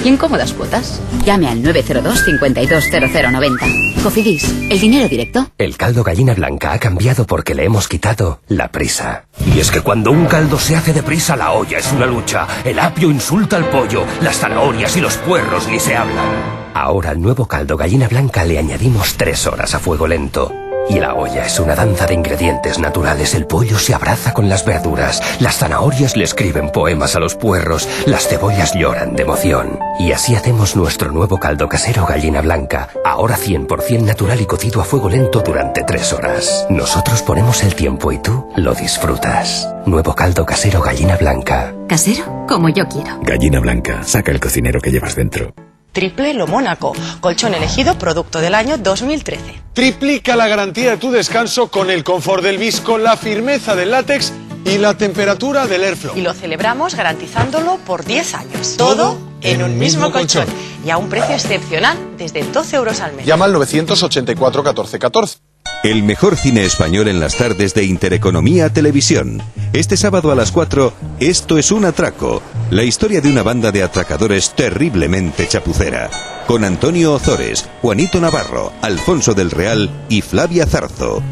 y en cómodas cuotas. Llame al 902 520090. Cofidis, el dinero directo. El caldo gallina blanca ha cambiado porque le hemos quitado la prisa. Y es que cuando un caldo se hace deprisa, la olla es una lucha. El apio insulta al pollo, las zanahorias y los puerros ni se hablan. Ahora al nuevo caldo gallina blanca le añadimos tres horas a fuego lento. Y la olla es una danza de ingredientes naturales. El pollo se abraza con las verduras. Las zanahorias le escriben poemas a los puerros. Las cebollas lloran de emoción. Y así hacemos nuestro nuevo caldo casero gallina blanca. Ahora 100% natural y cocido a fuego lento durante tres horas. Nosotros ponemos el tiempo y tú lo disfrutas. Nuevo caldo casero gallina blanca. Casero, como yo quiero. Gallina blanca, saca el cocinero que llevas dentro. Triple Lo Mónaco, colchón elegido producto del año 2013. Triplica la garantía de tu descanso con el confort del visco, la firmeza del látex y la temperatura del Airflow. Y lo celebramos garantizándolo por 10 años. Todo en un mismo colchón. Y a un precio excepcional, desde 12 euros al mes. Llama al 984 14 14. El mejor cine español en las tardes de Intereconomía Televisión. Este sábado a las 4, Esto es un atraco. La historia de una banda de atracadores terriblemente chapucera. Con Antonio Ozores, Juanito Navarro, Alfonso del Real y Flavia Zarzo.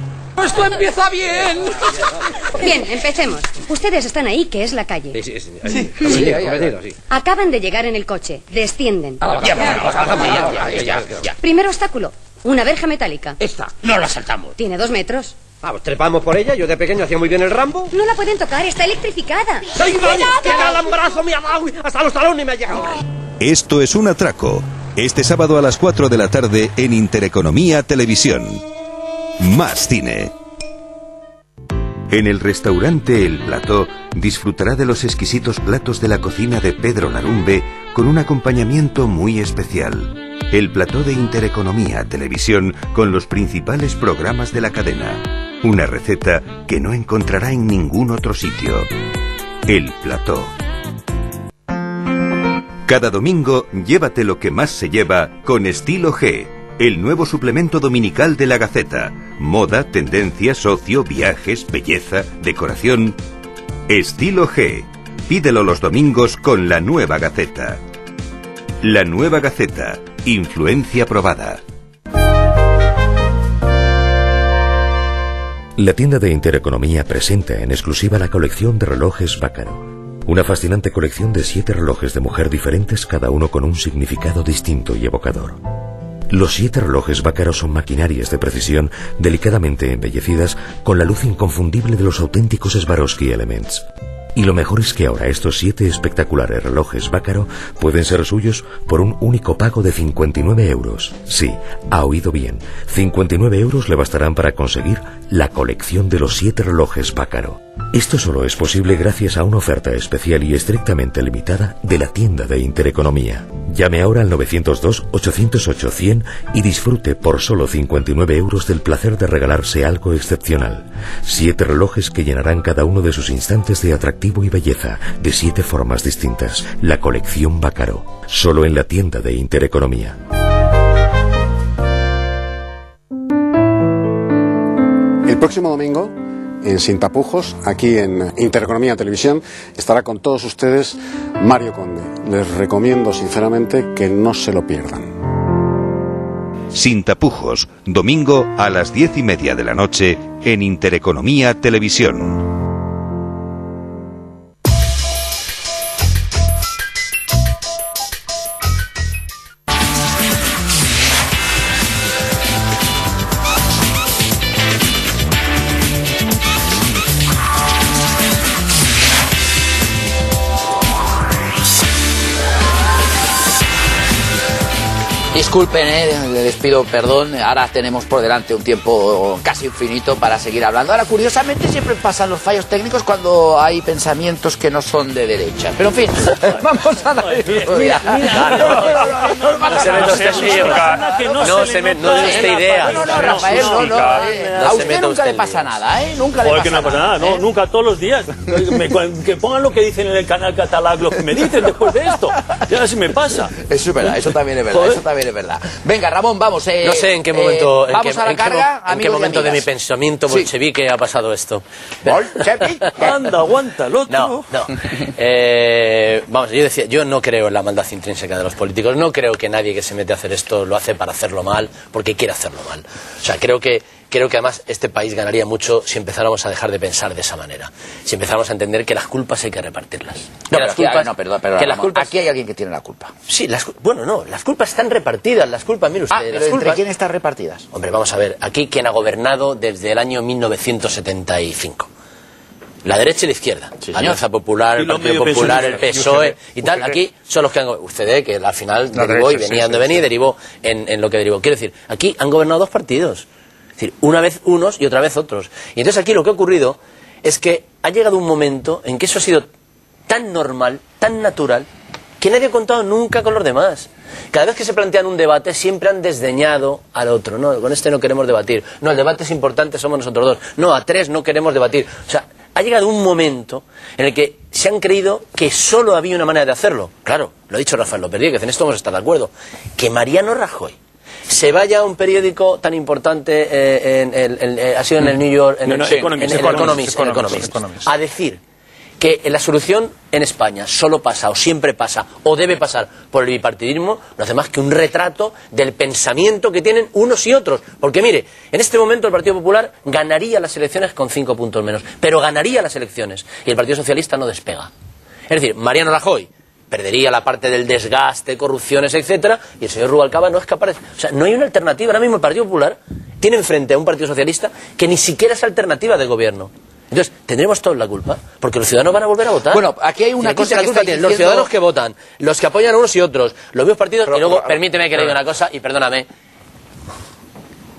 Esto empieza bien. Bien, empecemos. Ustedes están ahí, que es la calle. Sí, sí, sí. Sí, sí, ahí, ahí, sí. Acaban de llegar en el coche. Descienden. Ah, ya, ya, ya. Primer obstáculo. Una verja metálica. Esta, no la saltamos. Tiene dos metros. Vamos, trepamos por ella. Yo de pequeño hacía muy bien el Rambo. No la pueden tocar, está electrificada. ¡Ay, vale! ¡Que el alambrazo me ha dado! ¡Hasta los talones me ha llegado! Esto es un atraco. Este sábado a las 4 de la tarde en Intereconomía Televisión. Más cine. En el restaurante El Plató disfrutará de los exquisitos platos de la cocina de Pedro Larumbe con un acompañamiento muy especial. El Plató de Intereconomía Televisión con los principales programas de la cadena. Una receta que no encontrará en ningún otro sitio. El Plató. Cada domingo, llévate lo que más se lleva con Estilo G, el nuevo suplemento dominical de la Gaceta. Moda, tendencias, ocio, viajes, belleza, decoración. Estilo G. Pídelo los domingos con la nueva Gaceta. La nueva Gaceta. Influencia probada. La tienda de Intereconomía presenta en exclusiva la colección de relojes Bácaro. Una fascinante colección de siete relojes de mujer diferentes, cada uno con un significado distinto y evocador. Los siete relojes Bácaro son maquinarias de precisión delicadamente embellecidas con la luz inconfundible de los auténticos Swarovski Elements. Y lo mejor es que ahora estos siete espectaculares relojes Bácaro pueden ser suyos por un único pago de 59 euros. Sí, ha oído bien. 59 euros le bastarán para conseguir la colección de los siete relojes Bácaro. Esto solo es posible gracias a una oferta especial y estrictamente limitada de la tienda de Intereconomía. Llame ahora al 902-808-100 y disfrute por solo 59 euros del placer de regalarse algo excepcional. Siete relojes que llenarán cada uno de sus instantes de atractivo y belleza, de siete formas distintas. La colección Bácaro, solo en la tienda de Intereconomía. El próximo domingo, en Sin Tapujos, aquí en Intereconomía Televisión, estará con todos ustedes Mario Conde. Les recomiendo sinceramente que no se lo pierdan. Sin tapujos, domingo a las diez y media de la noche en Intereconomía Televisión. Disculpen, eh, les pido perdón. Ahora tenemos por delante un tiempo casi infinito para seguir hablando. Ahora, curiosamente, siempre pasan los fallos técnicos cuando hay pensamientos que no son de derecha. Pero en fin, vamos a historia. No se me- no dé usted ideas. No, no, Rafael, no, no. eh, No A usted nunca le pasa nada, ¿eh? Nunca le pasa que no pasa nada. no, nunca, todos los días. Que pongan lo que dicen en el canal catalán, lo que me dicen después de esto. Ya si me pasa. Eso es verdad, eso también es verdad, eso también es verdad. Venga, Ramón, vamos. eh, No sé en qué eh, momento, en vamos qué, a la en qué mo- carga, en qué momento de mi pensamiento Sí. bolchevique ha pasado esto. Anda, aguanta, el otro. No, no. Eh, vamos, yo decía, yo no creo en la maldad intrínseca de los políticos. No creo que nadie que se mete a hacer esto lo hace para hacerlo mal, porque quiere hacerlo mal. O sea, creo que creo que además este país ganaría mucho si empezáramos a dejar de pensar de esa manera. Si empezáramos a entender que las culpas hay que repartirlas. Que No, las culpas- no, perdón, perdón, que las culpas- aquí hay alguien que tiene la culpa. Sí, las, bueno, no, las culpas están repartidas, las culpas, mire usted, Ah, pero las ¿entre quién están repartidas? Hombre, vamos a ver, aquí quien ha gobernado desde el año 1975. La derecha y la izquierda. Alianza Popular, Y el Partido Popular, el. PSOE y tal. Aquí son los que han go- Usted, que al final La derivó y sí, venía sí, de venir, sí. derivó en, en lo que derivó. Quiero decir, aquí han gobernado dos partidos. Decir, una vez unos y otra vez otros. Y entonces aquí lo que ha ocurrido es que ha llegado un momento en que eso ha sido tan normal, tan natural, que nadie ha contado nunca con los demás. Cada vez que se plantean un debate siempre han desdeñado al otro. No, con este no queremos debatir. No, el debate es importante, somos nosotros dos. No, a tres no queremos debatir. O sea, ha llegado un momento en el que se han creído que solo había una manera de hacerlo. Claro, lo ha dicho Rafael López Díez, en esto vamos a estar de acuerdo. Que Mariano Rajoy se vaya a un periódico tan importante, eh, en el- el- eh, ha sido en el New York, en No, el, no, sí, Economist, en el Economist, Economist, en el Economist, Economist, Economist. a decir que la solución en España solo pasa o siempre pasa o debe pasar por el bipartidismo, no hace más que un retrato del pensamiento que tienen unos y otros. Porque mire, en este momento el Partido Popular ganaría las elecciones con cinco puntos menos, pero ganaría las elecciones y el Partido Socialista no despega. Es decir, Mariano Rajoy perdería la parte del desgaste, corrupciones, etcétera, y el señor Rubalcaba no es capaz de... O sea, no hay una alternativa. Ahora mismo el Partido Popular tiene enfrente a un Partido Socialista que ni siquiera es alternativa de gobierno. Entonces, tendremos todos la culpa, porque los ciudadanos van a volver a votar. Bueno, aquí hay una cosa que culpa tienen los diciendo- ciudadanos que votan, los que apoyan a unos y otros, los mismos partidos, y luego, pero- permíteme que le diga una cosa, y perdóname,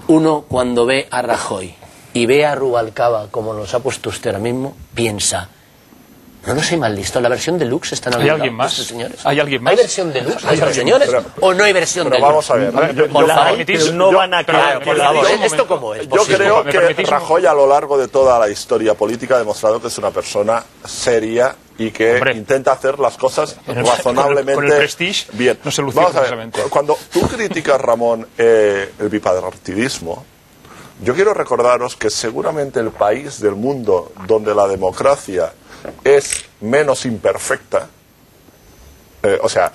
uno cuando ve a Rajoy y ve a Rubalcaba, como nos ha puesto usted ahora mismo, piensa, no lo sé mal listo, la versión deluxe está en ¿Hay algún alguien lado, más? señores. ¿Hay alguien más? ¿Hay versión deluxe alguien señores? ¿O no hay versión Pero deluxe? vamos a ver. A ver, Yo- ¿me yo- la yo- permitís? yo- no van a creer, por favor. ¿Esto cómo es? Yo creo ¿Me que? Rajoy a lo largo de toda la historia política ha demostrado que es una persona seria y que Hombre. intenta hacer las cosas el- razonablemente con el- con el prestige bien. no se lució Vamos a ver, cuando tú criticas, Ramón, eh, el bipartidismo, yo quiero recordaros que seguramente el país del mundo donde la democracia es menos imperfecta, eh, o sea,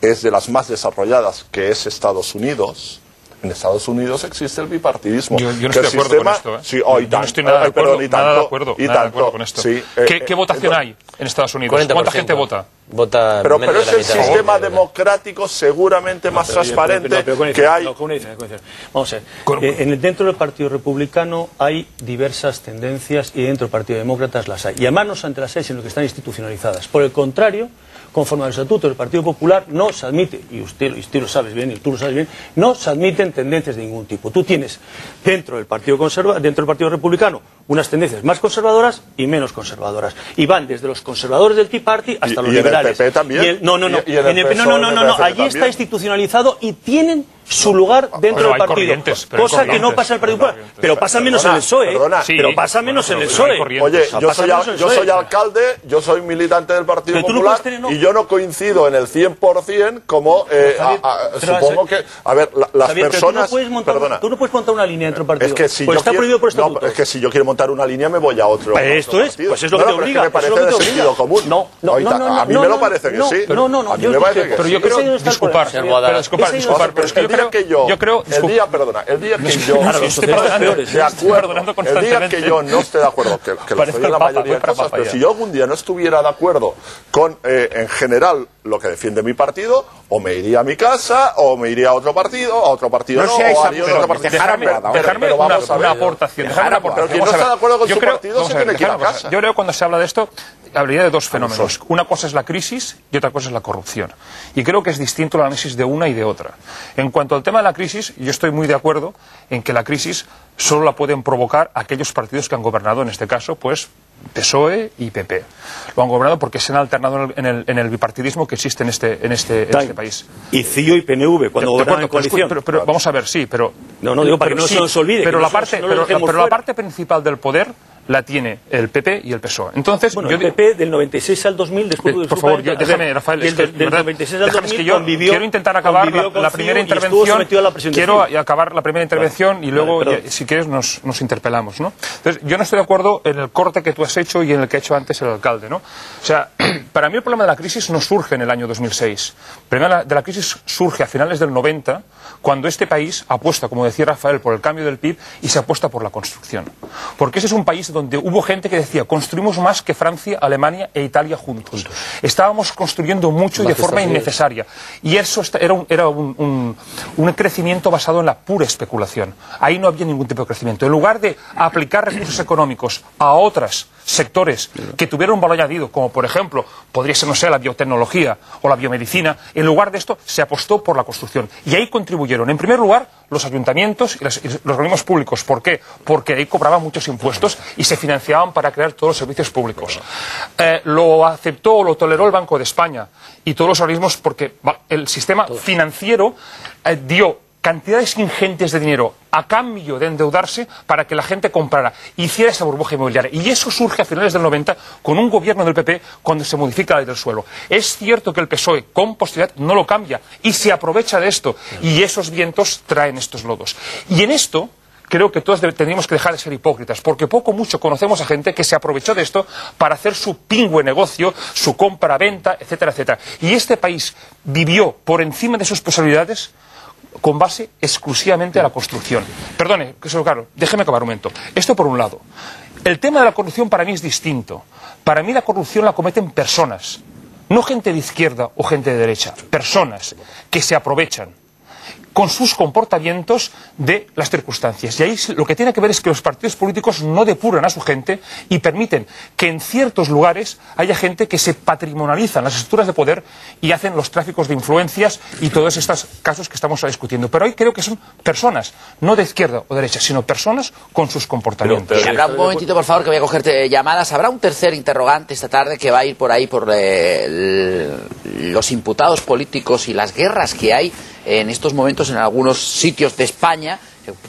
es de las más desarrolladas, que es Estados Unidos, en Estados Unidos existe el bipartidismo. Yo, yo no estoy de acuerdo sistema- con esto. ¿eh? Sí, oh, y yo no tanto, estoy nada de ay, acuerdo, perdón, y nada de tanto, acuerdo, y nada de tanto. acuerdo con esto. Sí, eh, ¿Qué, eh, qué votación entonces- hay en Estados Unidos? ¿Cuánta gente vota? Vota Pero, menos pero de es la el mitad. sistema democrático seguramente más transparente pero, pero, pero, que hay. no, con una diferencia, con una diferencia. Vamos a ver. Eh, en el, dentro del Partido Republicano hay diversas tendencias y dentro del Partido Demócrata las hay. Y además no solamente las hay, sino que están institucionalizadas. Por el contrario, conforme al estatuto del Partido Popular, no se admite, y usted, y usted lo sabes bien, y tú lo sabes bien, no se admiten tendencias de ningún tipo. Tú tienes dentro del Partido Conserva, dentro del Partido Republicano unas tendencias más conservadoras y menos conservadoras. Y van desde los conservadores del Tea Party hasta Y- los y en el liberales. PP también. Y el- no, no, no. Y- y en el En el- no, no, no, no, Allí está institucionalizado y tienen su lugar dentro Pero del partido. cosa que no pasa en el Partido Popular. Pero pasa menos en el PSOE. ¿eh? perdona. Sí, pero pasa menos en el PSOE. Oye, yo soy, yo soy alcalde, yo soy militante del Partido Pero no Popular tener, no. y yo no coincido en el 100% como, eh, Javier, a- a- supongo que, a ver, la- las Javier, personas, tú no, montar, perdona, tú no puedes montar una línea dentro del partido. es que si pues yo está quiero- prohibido por no, estatuto. es que si yo quiero montar una línea me voy a otro. Pues a otro esto es, partido. pues es lo No, que no, te obliga. me parece de sentido común. No, no, no, no, a mí no, me lo no, parece que no, sí. No, no, no. A mí yo- me parece que Pero yo creo, no disculpar, disculpar, no disculpar, pero es que creo, que yo, yo creo, el día, perdona, el día que yo, Claro, no estoy esté perdonando, de acuerdo, el día que yo no esté de acuerdo, que, que lo estoy en la Papa, mayoría de cosas, pero si yo algún día no estuviera de acuerdo con, eh, en general, lo que defiende mi partido, o me iría a mi casa, o me iría a otro partido, a otro partido No no, o haría abuelos, otro partido. dejarme- Pero- pero- dejarme pero una, vamos a una aportación. Dejar Dejarme una aportación. aportación. Pero quien no Vamos está de acuerdo con Yo su creo- partido vamos se ver, tiene que ir a casa. Yo creo que cuando se habla de esto, hablaría de dos fenómenos. Una cosa es la crisis y otra cosa es la corrupción. Y creo que es distinto el análisis de una y de otra. En cuanto al tema de la crisis, yo estoy muy de acuerdo en que la crisis solo la pueden provocar aquellos partidos que han gobernado, en este caso, pues PSOE y PP. Lo han gobernado porque se han alternado en el, en el- en el bipartidismo que existe en este, en este, en este país. Y CIO y PNV, cuando gobernaban en coalición. pero- pero vamos a ver, sí, pero... No, no, digo para que no se nos olvide, Pero, la, parte, no pero, pero la parte principal del poder la tiene el PP y el PSOE. Entonces, Bueno, yo el PP del 96 al 2000, después Eh, por favor, yo- déjame, Rafael, es que, del, del ¿verdad? 96 al Déjame, 2000 es que yo convivió- quiero intentar acabar la, la primera intervención. la de Quiero acabar la primera intervención y luego, perdón. ya, si quieres, nos, nos interpelamos. ¿no? Entonces, yo no estoy de acuerdo en el corte que tú has hecho y en el que ha hecho antes el alcalde. ¿no? O sea, para mí el problema de la crisis no surge en el año 2006. El problema de la crisis surge a finales del 90, cuando este país apuesta, como decía Rafael, por el cambio del PIB y se apuesta por la construcción. Porque ese es un país donde hubo gente que decía, construimos más que Francia, Alemania e Italia juntos. Estábamos construyendo mucho y de forma innecesaria. Y eso era, un, era un, un- un crecimiento basado en la pura especulación. Ahí no había ningún tipo de crecimiento. En lugar de aplicar recursos económicos a otros sectores que tuvieran un valor añadido, como por ejemplo podría ser, no sé, la biotecnología o la biomedicina, en lugar de esto se apostó por la construcción. Y ahí contribuyeron, en primer lugar, los ayuntamientos y los, los organismos públicos. ¿Por qué? Porque ahí cobraban muchos impuestos y se financiaban para crear todos los servicios públicos. Eh, lo aceptó o lo toleró el Banco de España y todos los organismos porque el sistema financiero eh, dio cantidades ingentes de dinero a cambio de endeudarse para que la gente comprara, hiciera esa burbuja inmobiliaria. Y eso surge a finales del 90 con un gobierno del PP cuando se modifica la ley del suelo. Es cierto que el PSOE con posterioridad no lo cambia y se aprovecha de esto y esos vientos traen estos lodos. Y en esto creo que todos tendríamos que dejar de ser hipócritas, porque poco mucho conocemos a gente que se aprovechó de esto para hacer su pingüe negocio, su compra-venta, etcétera, etcétera. Y este país vivió por encima de sus posibilidades con base exclusivamente a la construcción. Perdone, que eso claro, déjeme acabar un momento. Esto por un lado. El tema de la corrupción para mí es distinto. Para mí la corrupción la cometen personas, no gente de izquierda o gente de derecha, personas que se aprovechan con sus comportamientos de las circunstancias. Y ahí lo que tiene que ver es que los partidos políticos no depuran a su gente y permiten que en ciertos lugares haya gente que se patrimonializa en las estructuras de poder y hacen los tráficos de influencias y todos estos casos que estamos discutiendo. Pero hoy creo que son personas, no de izquierda o derecha, sino personas con sus comportamientos. Habrá un momentito, por favor, que voy a cogerte llamadas. Habrá un tercer interrogante esta tarde que va a ir por ahí por eh, el- los imputados políticos y las guerras que hay en estos momentos en algunos sitios de España,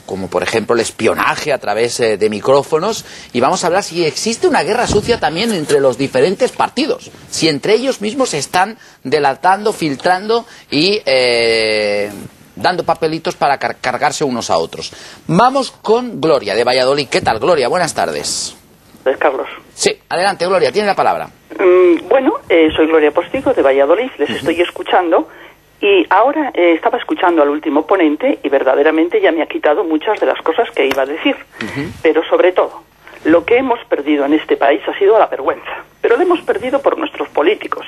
como por ejemplo el espionaje a través eh, de micrófonos. Y vamos a hablar si existe una guerra sucia también entre los diferentes partidos, si entre ellos mismos se están delatando, filtrando y eh, dando papelitos para car- cargarse unos a otros. Vamos con Gloria de Valladolid. ¿Qué tal, Gloria? Buenas tardes. Es Carlos. Sí, adelante, Gloria, tiene la palabra. Mm, bueno, eh, soy Gloria Postigo de Valladolid, les estoy escuchando Y ahora eh, estaba escuchando al último ponente y verdaderamente ya me ha quitado muchas de las cosas que iba a decir. Pero sobre todo, lo que hemos perdido en este país ha sido la vergüenza. Pero la hemos perdido por nuestros políticos.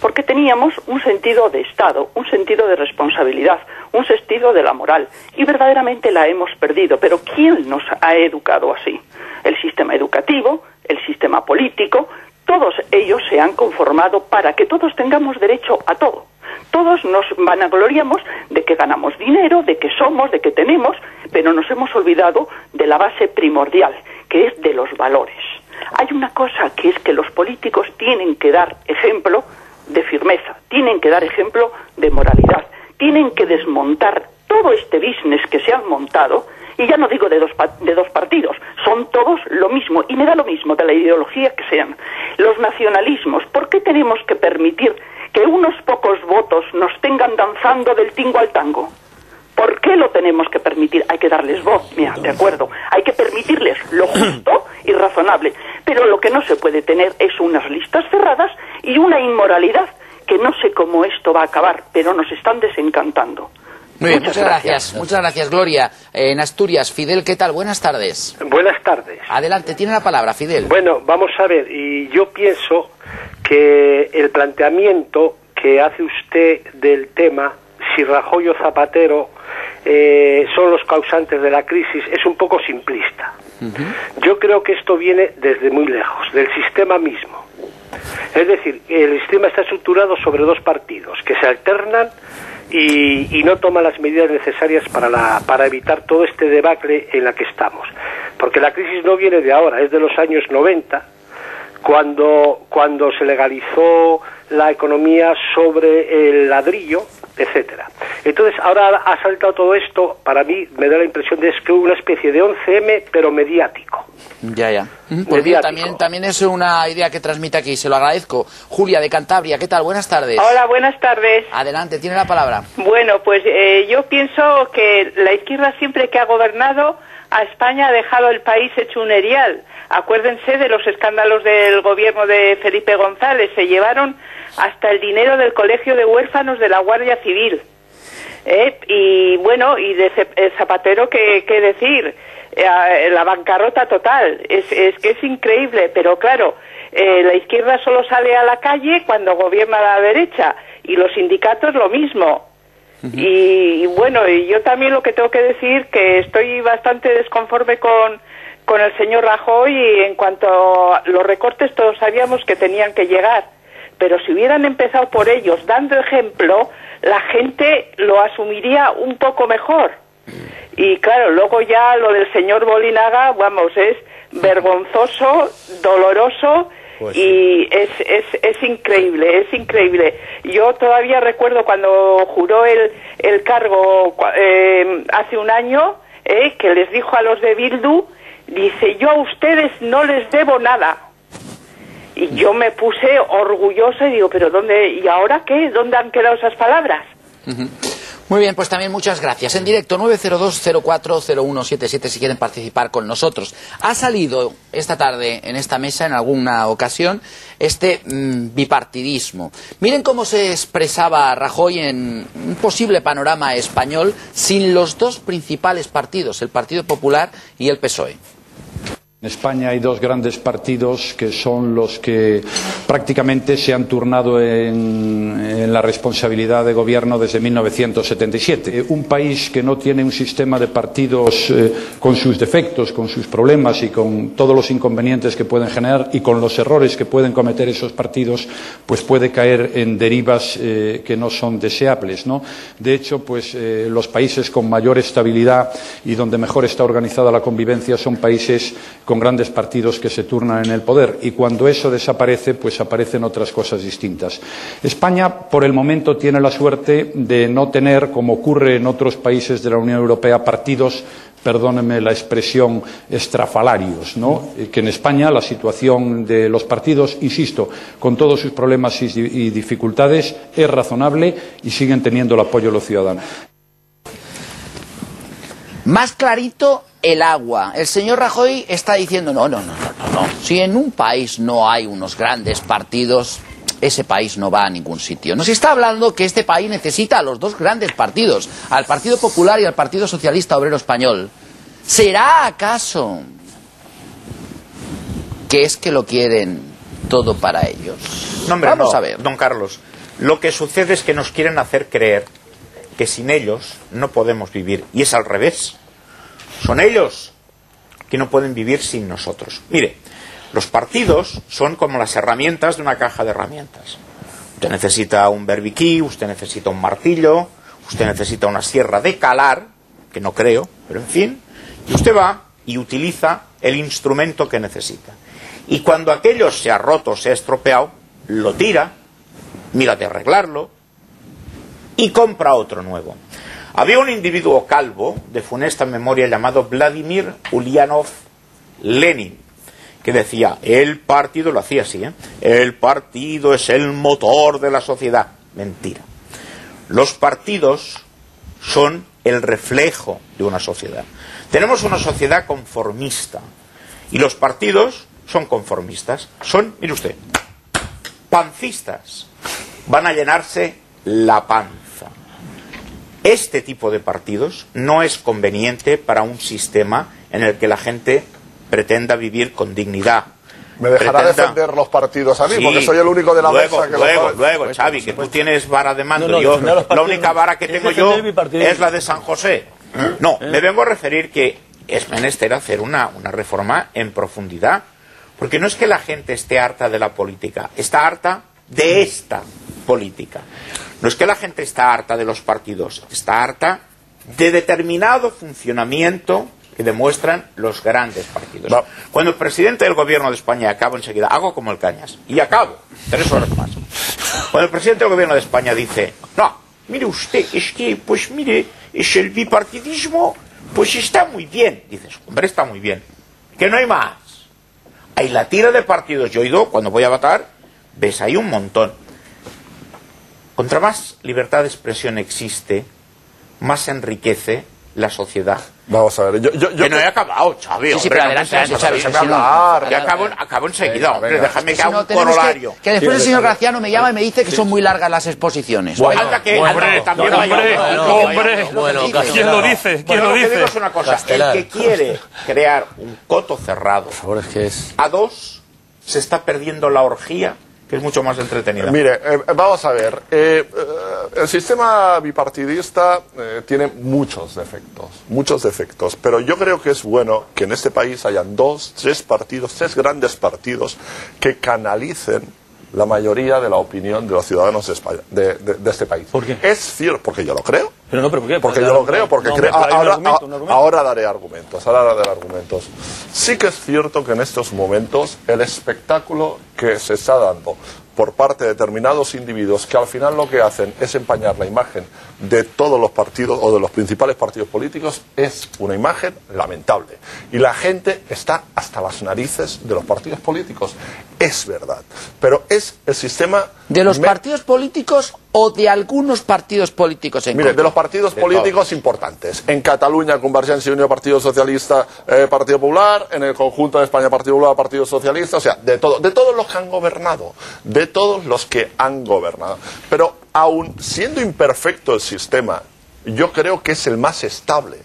Porque teníamos un sentido de Estado, un sentido de responsabilidad, un sentido de la moral. Y verdaderamente la hemos perdido. Pero ¿quién nos ha educado así? El sistema educativo, el sistema político, todos ellos se han conformado para que todos tengamos derecho a todo. Todos nos vanagloriamos de que ganamos dinero, de que somos, de que tenemos, pero nos hemos olvidado de la base primordial, que es de los valores. Hay una cosa que es que los políticos tienen que dar ejemplo de firmeza, tienen que dar ejemplo de moralidad, tienen que desmontar todo este business que se han montado, y ya no digo de dos, de dos partidos, son todos lo mismo, y me da lo mismo de la ideología que sean. Los nacionalismos, ¿por qué tenemos que permitir que unos pocos votos nos tengan danzando del tingo al tango? ¿Por qué lo tenemos que permitir? Hay que darles voz, mira, de acuerdo. Hay que permitirles lo justo y razonable. Pero lo que no se puede tener es unas listas cerradas y una inmoralidad que no sé cómo esto va a acabar, pero nos están desencantando. Muy bien, Muchas muchas gracias. gracias. Muchas gracias, Gloria. En Asturias, Fidel, ¿qué tal? Buenas tardes. Buenas tardes. Adelante, tiene la palabra, Fidel. Bueno, vamos a ver, y yo pienso que el planteamiento que hace usted del tema, si Rajoy o Zapatero eh, son los causantes de la crisis, es un poco simplista. Yo creo que esto viene desde muy lejos, del sistema mismo. Es decir, el sistema está estructurado sobre dos partidos que se alternan y, y no toman las medidas necesarias para, la, para evitar todo este debacle en la que estamos. Porque la crisis no viene de ahora, es de los años 90, cuando, cuando se legalizó la economía sobre el ladrillo, etcétera. Entonces, ahora ha saltado todo esto, para mí me da la impresión de es que una especie de 11M, pero mediático. Ya, ya. Pues bien, también, también es una idea que transmite aquí, se lo agradezco. Julia, de Cantabria, ¿qué tal? Buenas tardes. Hola, buenas tardes. Adelante, tiene la palabra. Bueno, pues eh, yo pienso que la izquierda siempre que ha gobernado a España ha dejado el país hecho un erial. Acuérdense de los escándalos del gobierno de Felipe González. Se llevaron hasta el dinero del Colegio de Huérfanos de la Guardia Civil. ¿eh? Y bueno, y de eh, Zapatero, ¿qué, qué decir? Eh, la bancarrota total. Es, es que es increíble, pero claro, eh, la izquierda solo sale a la calle cuando gobierna la derecha y los sindicatos lo mismo. Y, y bueno, y yo también lo que tengo que decir que estoy bastante desconforme con, con el señor Rajoy y en cuanto a los recortes todos sabíamos que tenían que llegar. Pero si hubieran empezado por ellos dando ejemplo, la gente lo asumiría un poco mejor. Y claro, luego ya lo del señor Bolinaga, vamos, es vergonzoso, doloroso Pues y es, es, es increíble, es increíble. Yo todavía recuerdo cuando juró el, el cargo eh, hace un año, eh, que les dijo a los de Bildu, dice, yo a ustedes no les debo nada. Y yo me puse orgullosa y digo, pero ¿dónde? ¿Y ahora qué? ¿Dónde han quedado esas palabras? Muy bien, pues también muchas gracias. En directo 902-040177 si quieren participar con nosotros. Ha salido esta tarde en esta mesa en alguna ocasión este mm, bipartidismo. Miren cómo se expresaba Rajoy en un posible panorama español sin los dos principales partidos, el Partido Popular y el PSOE. En España hay dos grandes partidos que son los que prácticamente se han turnado en, la responsabilidad de gobierno desde 1977. Eh, Un país que no tiene un sistema de partidos eh, con sus defectos, con sus problemas y con todos los inconvenientes que pueden generar y con los errores que pueden cometer esos partidos, pues puede caer en derivas eh, que no son deseables. De hecho, pues los países con mayor estabilidad y donde mejor está organizada la convivencia son países grandes partidos que se turnan en el poder y cuando eso desaparece pues aparecen otras cosas distintas. España por el momento tiene la suerte de no tener, como ocurre en otros países de la Unión Europea, partidos perdónenme la expresión, estrafalarios, ¿no? Eh, que en España la situación de los partidos, insisto, con todos sus problemas y dificultades, es razonable y siguen teniendo el apoyo de los ciudadanos. Más clarito el agua. El señor Rajoy está diciendo, no, no, no, no, no. Si en un país no hay unos grandes partidos, ese país no va a ningún sitio. Nos está hablando que este país necesita a los dos grandes partidos, al Partido Popular y al Partido Socialista Obrero Español. ¿Será acaso que es que lo quieren todo para ellos? No, hombre, Vamos no, a ver. Don Carlos, lo que sucede es que nos quieren hacer creer que sin ellos no podemos vivir. Y es al revés. Son ellos que no pueden vivir sin nosotros. Mire, los partidos son como las herramientas de una caja de herramientas. Usted necesita un berbiquí, usted necesita un martillo, usted necesita una sierra de calar, que no creo, pero en fin, y usted va y utiliza el instrumento que necesita. Y cuando aquello se ha roto, se ha estropeado, lo tira, mira de arreglarlo y compra otro nuevo. Había un individuo calvo de funesta memoria llamado Vladimir Ulyanov Lenin, que decía, el partido, lo hacía así, ¿eh? el partido es el motor de la sociedad. Mentira. Los partidos son el reflejo de una sociedad. Tenemos una sociedad conformista y los partidos son conformistas. Son, mire usted, pancistas. Van a llenarse la panza. Este tipo de partidos no es conveniente para un sistema en el que la gente pretenda vivir con dignidad. Me dejará Pretenda- defender los partidos a mí, Sí. porque soy el único de la luego, mesa que luego, lo luego, Xavi, que tú tienes vara de mando. No, no, yo, la única no. vara que tengo yo es la de San José. No, me vengo a referir que es menester hacer una, una reforma en profundidad. Porque no es que la gente esté harta de la política, está harta de esta política. No es que la gente está harta de los partidos, está harta de determinado funcionamiento que demuestran los grandes partidos. Cuando el presidente del gobierno de España, acabo enseguida, hago como el Cañas, y acabo, tres horas más. Cuando el presidente del gobierno de España dice, no, mire usted, es que, pues mire, es el bipartidismo, pues está muy bien. Dices, hombre, está muy bien, que no hay más. Hay la tira de partidos, yo he oído, cuando voy a votar, ves ahí un montón. Contra más libertad de expresión existe, más se enriquece la sociedad. Vamos a ver, yo, yo, yo que no he acabado, Xavi. Sí, sí, hombre, pero no adelante, seas adelante, Xavi, no- hablar. Adelante. acabo, acabo enseguida, Venga, hombre, venga. déjame Es que que haga no, un corolario. Que, después el señor. Graciano me llama y me dice que son muy largas las exposiciones. Bueno, que, que también no, hombre, no, hombre. Bueno, ¿Quién Castellano. ¿Quién lo dice? ¿Quién Bueno, lo dice? es una cosa, el que quiere crear un coto cerrado Por favor, es que es... a dos, se está perdiendo la orgía, es mucho más entretenida. Mire, eh, vamos a ver. eh, eh, el sistema bipartidista tiene muchos defectos, muchos defectos, pero yo creo que es bueno que en este país hayan dos, tres partidos, tres grandes partidos que canalicen la mayoría de la opinión de los ciudadanos de, España, de, de- de este país. ¿Por qué? Es cierto, porque yo lo creo. Pero no, pero ¿por qué? Porque Porque yo lo creo, porque no, creo. ahora, argumento. ahora daré argumentos, ahora daré argumentos. Sí que es cierto que en estos momentos el espectáculo que se está dando por parte de determinados individuos que al final lo que hacen es empañar la imagen de todos los partidos o de los principales partidos políticos es una imagen lamentable. Y la gente está hasta las narices de los partidos políticos. Es verdad. Pero es el sistema... ¿De los me- partidos políticos o de algunos partidos políticos en Mire, de los partidos políticos importantes. En Cataluña, Convergencia y Unión, Partido Socialista, eh, Partido Popular. En el conjunto de España, Partido Popular, Partido Socialista. O sea, de, todo, de todos los que han gobernado. De todos los que han gobernado. Pero aun siendo imperfecto el sistema, yo creo que es el más estable.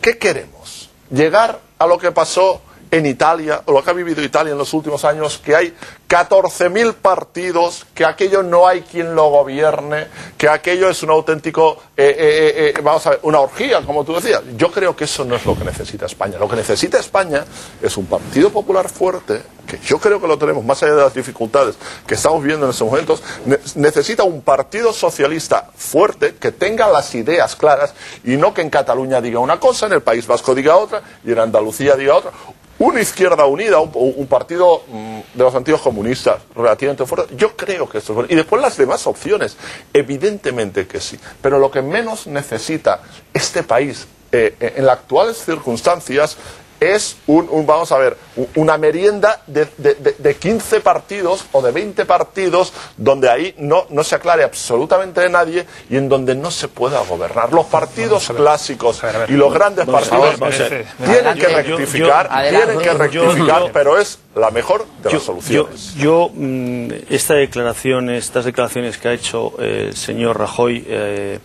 ¿Qué queremos? Llegar a lo que pasó en Italia, o lo que ha vivido Italia en los últimos años, que hay 14.000 partidos, que aquello no hay quien lo gobierne, que aquello es un auténtico, eh, eh, eh, vamos a ver, una orgía, como tú decías. Yo creo que eso no es lo que necesita España. Lo que necesita España es un Partido Popular fuerte, que yo creo que lo tenemos, más allá de las dificultades que estamos viendo en estos momentos, ne- necesita un Partido Socialista fuerte, que tenga las ideas claras, y no que en Cataluña diga una cosa, en el País Vasco diga otra, y en Andalucía diga otra una izquierda unida, un, partido mm, de los antiguos comunistas relativamente fuerte, yo creo que esto es bueno. Y después las demás opciones, evidentemente que sí. Pero lo que menos necesita este país eh, en las actuales circunstancias es un, un- vamos a ver, una merienda de, de- de- de 15 partidos o de 20 partidos donde ahí no, no se aclare absolutamente de nadie y en donde no se pueda gobernar. Los partidos clásicos y los grandes partidos ver. tienen que Adelante. rectificar, Yo- yo- tienen que rectificar, pero es la mejor de Yo- las soluciones. Yo, yo, mm, esta declaración, estas declaraciones que ha hecho eh, el señor Rajoy eh,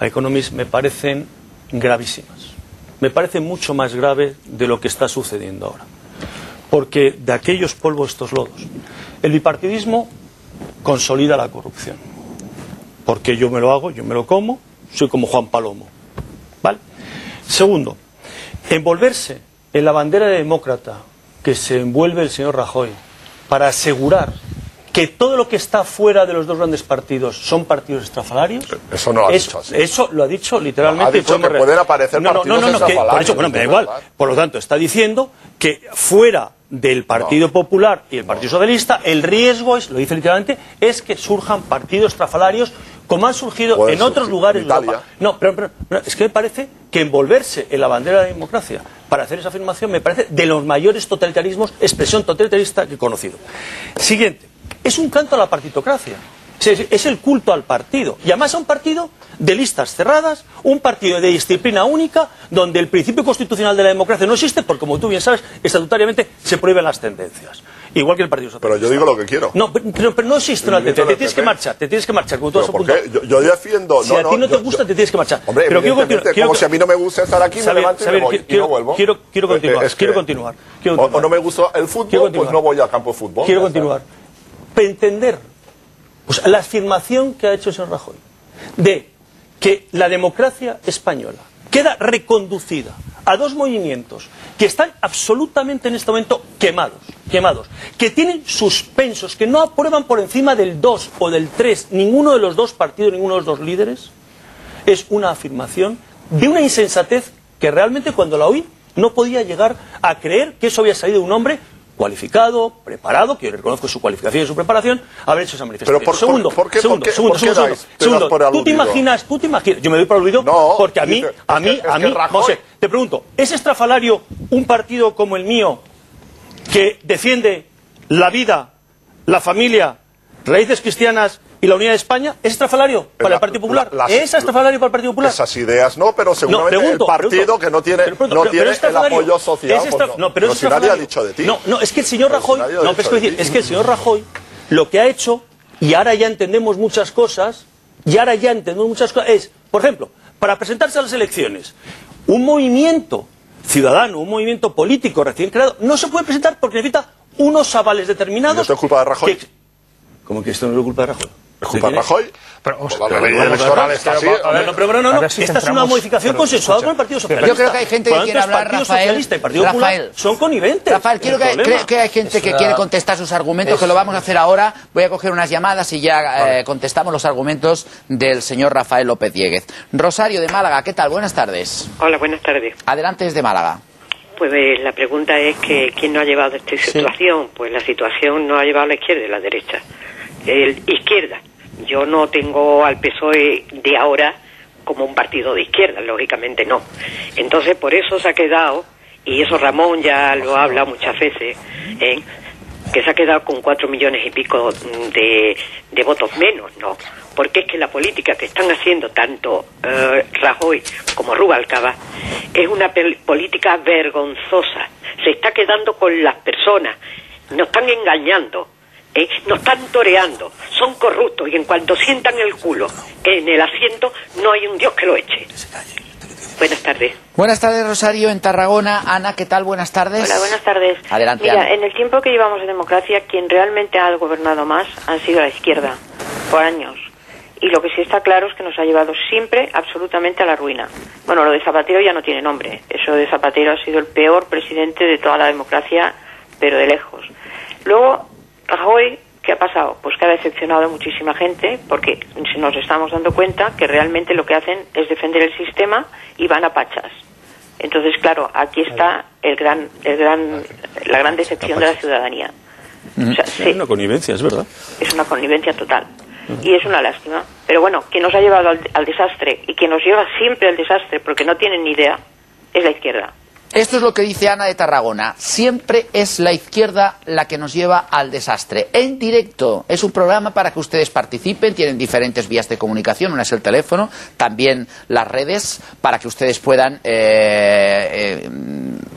a Economist me parecen gravísimas. Me parecen mucho más grave de lo que está sucediendo ahora. Porque de aquellos polvos estos lodos. El bipartidismo consolida la corrupción. Porque yo me lo hago, yo me lo como, soy como Juan Palomo. ¿Vale? Segundo, envolverse en la bandera demócrata que se envuelve el señor Rajoy para asegurar que todo lo que está fuera de los dos grandes partidos son partidos estrafalarios. Eso no lo ha es- dicho así. Eso lo ha dicho literalmente. Ha dicho podemos que re- pueden aparecer no, no, partidos no, no, no, que- por eso, bueno, me da igual. Por lo tanto, está diciendo que fuera del Partido Popular y el Partido Socialista, el riesgo es, lo dice literalmente, es que surjan partidos estrafalarios como han surgido Pueden en otros lugares En de. Europa. No, pero, pero- pero es que me parece que envolverse en la bandera de la democracia para hacer esa afirmación me parece de los mayores totalitarismos, expresión totalitarista que he conocido. Siguiente, es un canto a la partitocracia. Es es el culto al partido. Y además a un partido de listas cerradas, un partido de disciplina única, donde el principio constitucional de la democracia no existe, porque como tú bien sabes, estatutariamente se prohíben las tendencias. Igual que el Partido Socialista. Pero yo digo lo que quiero. No, pero, pero- no existe una tendencia. Te tienes que marchar, te tienes que marchar, como tú has ¿Pero por qué? Yo, yo defiendo. Si no, a ti no te yo- gusta, te tienes que marchar. Hombre, pero quiero continuar. quiero- como si a mí no me gusta estar aquí, me levanto y me voy, y quiero- no vuelvo. Quiero, quiero continuar, es que quiero continuar. O, continuar. o no me gusta el fútbol, pues continuar. no voy al campo de fútbol. Quiero está. Entender pues, la afirmación que ha hecho el señor Rajoy de que la democracia española queda reconducida a dos movimientos que están absolutamente en este momento quemados, quemados, que tienen suspensos, que no aprueban por encima del 2 o del 3 ninguno de los dos partidos, ninguno de los dos líderes, es una afirmación de una insensatez que realmente cuando la oí no podía llegar a creer que eso había salido de un hombre cualificado, preparado, que yo reconozco su cualificación y su preparación, haber hecho esa manifestación. Pero por- segundo, por- por qué- segundo, qué- segundo, segundo, dais- segundo, tú te imaginas, tú te imaginas, yo me doy por aludido porque a mí, dice, a es mí, que- a mí, Rajoy- ver, te pregunto, ¿es estrafalario un partido como el mío que defiende la vida, la familia, raíces cristianas y la unidad de España? ¿Es estrafalario para La- el Partido Popular? la- las- ¿Es estrafalario para el Partido Popular? Esas ideas no, pero seguramente pregunto, el partido pregunto. que no tiene, Pero pregunto, no pero- tiene pero el apoyo social. Es pues no. no, pero es si nadie ha dicho de ti. No, no, es que el señor Pero si Rajoy, no, pero es que, de decir, es que el señor Rajoy lo que ha hecho, y ahora ya entendemos muchas cosas, y ahora ya entendemos muchas cosas, es, por ejemplo, para presentarse a las elecciones, un movimiento ciudadano, un movimiento político recién creado, no se puede presentar porque necesita unos avales determinados. ¿Y esto es culpa de Rajoy? que- ¿Cómo que esto no es culpa de Rajoy? Pero, la ley electoral está así. No, no, pero, pero no, no, si esta es una modificación pero, consensuada escucha, con el Partido Socialista. Yo creo que hay gente que quiere hablar, Partido Rafael. Socialista y Partido Rafael. Popular son coniventes. Rafael, quiero que, creo que hay gente Es que una- quiere contestar sus argumentos, que lo vamos a hacer ahora. Voy a coger unas llamadas y ya eh, contestamos los argumentos del señor Rafael López Dieguez. Rosario de Málaga, ¿qué tal? Buenas tardes. Hola, buenas tardes. Adelante desde Málaga. Pues eh, la pregunta es que quién no ha llevado esta situación. Pues la situación no ha llevado a la izquierda y la derecha. El, izquierda. Yo no tengo al PSOE de ahora como un partido de izquierda, lógicamente no. Entonces por eso se ha quedado, y eso Ramón ya lo ha hablado muchas veces, ¿eh? que se ha quedado con cuatro millones y pico de, de votos menos, ¿no? Porque es que la política que están haciendo tanto eh, Rajoy como Rubalcaba es una política vergonzosa. Se está quedando con las personas, nos están engañando, ¿eh? nos están toreando, son corruptos y en cuanto sientan el culo en el asiento no hay un Dios que lo eche. Buenas tardes. Buenas tardes, Rosario, en Tarragona. Ana, ¿qué tal? Buenas tardes. Hola, buenas tardes. Adelante, Mira, Ana. en el tiempo que llevamos de democracia, quien realmente ha gobernado más han sido la izquierda, por años. Y lo que sí está claro es que nos ha llevado siempre absolutamente a la ruina. Bueno, lo de Zapatero ya no tiene nombre. Eso de Zapatero ha sido el peor presidente de toda la democracia, pero de lejos. Luego, Rajoy, ¿qué ha pasado? Pues que ha decepcionado a muchísima gente porque nos estamos dando cuenta que realmente lo que hacen es defender el sistema y van a pachas. Entonces, claro, aquí está el gran, el gran, la gran decepción de la ciudadanía. O sea, sí, Hay una connivencia, es verdad. es una connivencia total. Y es una lástima. Pero bueno, quien nos ha llevado al, al desastre y quien nos lleva siempre al desastre porque no tienen ni idea es la izquierda. Esto es lo que dice Ana de Tarragona. Siempre es la izquierda la que nos lleva al desastre. En directo. Es un programa para que ustedes participen. Tienen diferentes vías de comunicación. Una es el teléfono, también las redes, para que ustedes puedan eh, eh,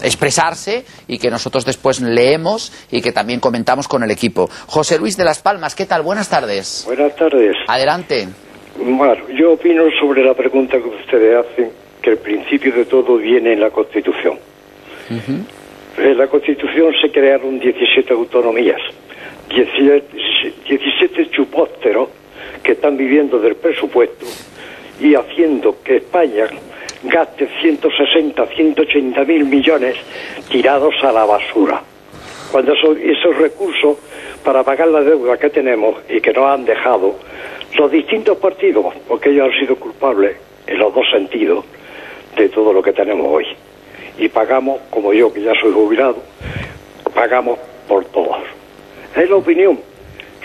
expresarse y que nosotros después leemos y que también comentamos con el equipo. José Luis de las Palmas, ¿qué tal? Buenas tardes. Buenas tardes. Adelante. Bueno, yo opino sobre la pregunta que ustedes hacen, que el principio de todo viene en la Constitución. En la Constitución se crearon 17 autonomías, 17, 17 chupósteros que están viviendo del presupuesto y haciendo que España gaste 160, 180 mil millones tirados a la basura. Cuando esos, esos recursos para pagar la deuda que tenemos y que nos han dejado los distintos partidos, porque ellos han sido culpables en los dos sentidos de todo lo que tenemos hoy. Y pagamos, como yo que ya soy jubilado, pagamos por todos. Es la opinión.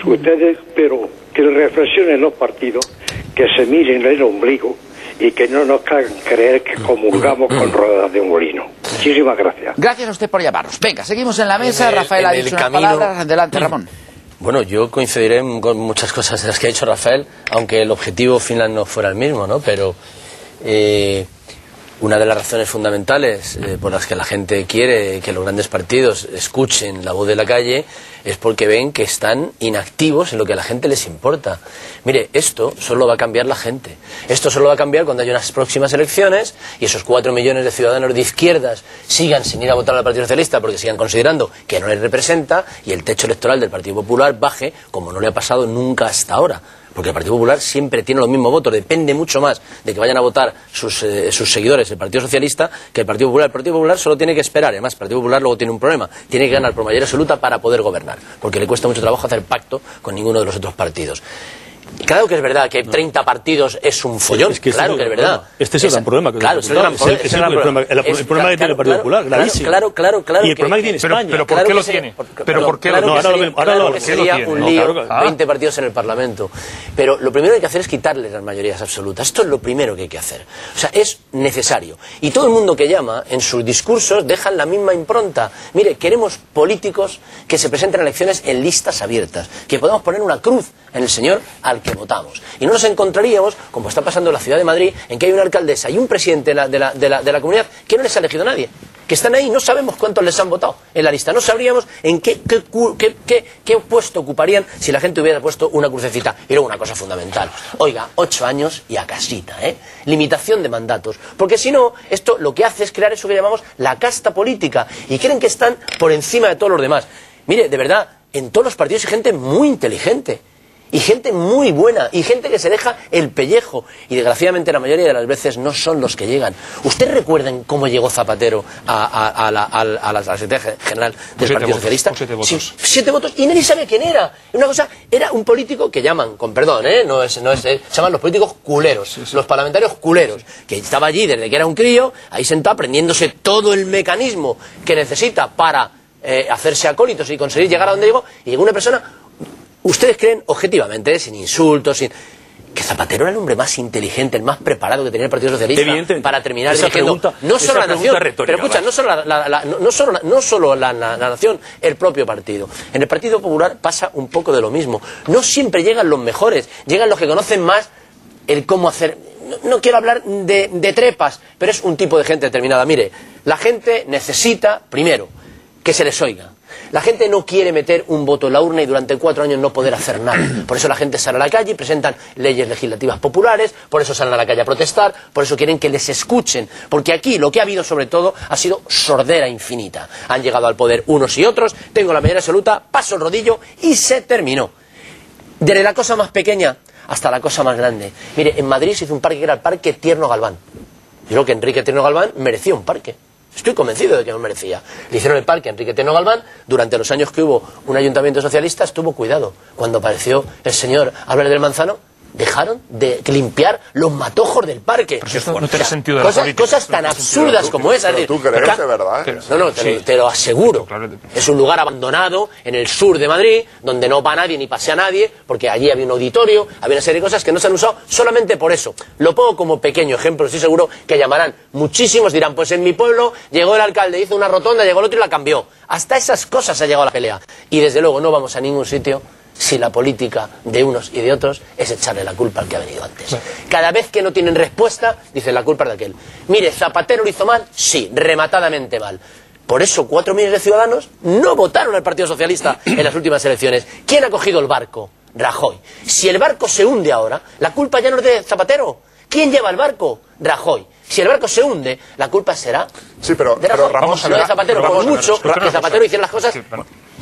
Ustedes, pero que reflexionen los partidos, que se miren el ombligo y que no nos hagan creer que comulgamos con ruedas de un molino. Muchísimas gracias. Gracias a usted por llamarnos. Venga, seguimos en la mesa. En el- Rafael ha dicho unas camino- palabras. Adelante, Ramón. Bueno, yo coincidiré con muchas cosas de las que ha dicho Rafael, aunque el objetivo final no fuera el mismo, ¿no? Pero eh, una de las razones fundamentales eh, por las que la gente quiere que los grandes partidos escuchen la voz de la calle es porque ven que están inactivos en lo que a la gente les importa. Mire, esto solo va a cambiar la gente. Esto solo va a cambiar cuando haya unas próximas elecciones y esos cuatro millones de ciudadanos de izquierdas sigan sin ir a votar al Partido Socialista porque sigan considerando que no les representa y el techo electoral del Partido Popular baje como no le ha pasado nunca hasta ahora. Porque el Partido Popular siempre tiene los mismos votos, depende mucho más de que vayan a votar sus, eh, sus seguidores el Partido Socialista que el Partido Popular. El Partido Popular solo tiene que esperar, además el Partido Popular luego tiene un problema, tiene que ganar por mayoría absoluta para poder gobernar, porque le cuesta mucho trabajo hacer pacto con ninguno de los otros partidos. Claro que es verdad que 30 partidos es un follón, Es que claro es que es verdad. problema. Este es el gran problema que Claro, es el gran problema. es el problema- el- el problema que tiene el Partido Popular, gravísimo. Claro, claro, claro. Y el problema que tiene Pero- España. pero ¿por Claro qué lo tiene? Pero ¿por qué lo no, tiene? ahora lo sería ¿Por qué lo un lío, No, claro que- ah. 20 partidos en el Parlamento. Pero lo primero que hay que hacer es quitarles las mayorías absolutas. Esto es lo primero que hay que hacer. O sea, es necesario. Y todo el mundo que llama, en sus discursos, dejan la misma impronta. Mire, queremos políticos que se presenten a elecciones en listas abiertas, que podamos poner una cruz en el señor al que votamos. Y no nos encontraríamos, como está pasando en la ciudad de Madrid, en que hay una alcaldesa y un presidente de la, de la- de la- comunidad que no les ha elegido nadie. Que están ahí, no sabemos cuántos les han votado en la lista. No sabríamos en qué, qué- qué- qué puesto ocuparían si la gente hubiera puesto una crucecita. Y luego una cosa fundamental. Oiga, ocho años y a casita, ¿eh? Limitación de mandatos. Porque si no, esto lo que hace es crear eso que llamamos la casta política. Y creen que están por encima de todos los demás. Mire, de verdad, en todos los partidos hay gente muy inteligente. Y gente muy buena, y gente que se deja el pellejo. Y desgraciadamente la mayoría de las veces no son los que llegan. ¿Ustedes recuerdan cómo llegó Zapatero a, a- a la, a la- Secretaría General del siete Partido votos, Socialista? siete votos. Sí, siete votos, y nadie sabía quién era. Una cosa, era un político que llaman, con perdón, ¿eh? no es, no es, eh, se llaman los políticos culeros, los parlamentarios culeros, que estaba allí desde que era un crío, ahí sentado aprendiéndose todo el mecanismo que necesita para eh, hacerse acólitos y conseguir llegar a donde llegó, y llegó una persona ¿Ustedes creen, objetivamente, sin insultos, sin... que Zapatero era el hombre más inteligente, el más preparado que tenía el Partido Socialista para terminar Esa pregunta- no esa solo la nación, retórica, pero escucha, no solo, la, la- la- no, solo, la- no solo la, la- la nación, el propio partido. En el Partido Popular pasa un poco de lo mismo. No siempre llegan los mejores, llegan los que conocen más el cómo hacer. No, no quiero hablar de, de trepas, pero es un tipo de gente determinada. Mire, la gente necesita, primero, que se les oiga. La gente no quiere meter un voto en la urna y durante cuatro años no poder hacer nada. Por eso la gente sale a la calle y presentan leyes legislativas populares, por eso salen a la calle a protestar, por eso quieren que les escuchen. Porque aquí lo que ha habido sobre todo ha sido sordera infinita. Han llegado al poder unos y otros, tengo la mayoría absoluta, paso el rodillo y se terminó. Desde la cosa más pequeña hasta la cosa más grande. Mire, en Madrid se hizo un parque que era el Parque Tierno Galván. Yo creo que Enrique Tierno Galván merecía un parque. Estoy convencido de que lo merecía. Le hicieron el parque Enrique Tierno Galván. Durante los años que hubo un ayuntamiento socialista estuvo cuidado. Cuando apareció el señor Álvarez del Manzano, dejaron de limpiar los matojos del parque. esto no tiene sentido de la cosas, cosas tan No absurdas Pero como tú- esas. pero Es tú crees de verdad ¿eh? No, no, te, lo- Sí. te lo aseguro. Es un lugar abandonado en el sur de Madrid, donde no va nadie ni pasea nadie, porque allí había un auditorio, había una serie de cosas que no se han usado solamente por eso. Lo pongo como pequeño ejemplo, estoy seguro que llamarán muchísimos, dirán, pues en mi pueblo llegó el alcalde, hizo una rotonda, llegó el otro y la cambió. Hasta esas cosas ha llegado la pelea. Y desde luego no vamos a ningún sitio si la política de unos y de otros es echarle la culpa al que ha venido antes. Cada vez que no tienen respuesta, dicen la culpa es de aquel. Mire, Zapatero lo hizo mal, sí, rematadamente mal. Por eso cuatro millones de ciudadanos no votaron al Partido Socialista en las últimas elecciones. ¿Quién ha cogido el barco? Rajoy. Si el barco se hunde ahora, la culpa ya no es de Zapatero. ¿Quién lleva el barco? Rajoy. Si el barco se hunde, la culpa será Sí, pero, de pero Rajoy, Ramón, no de Zapatero, pero por ver, mucho que Zapatero hiciera las cosas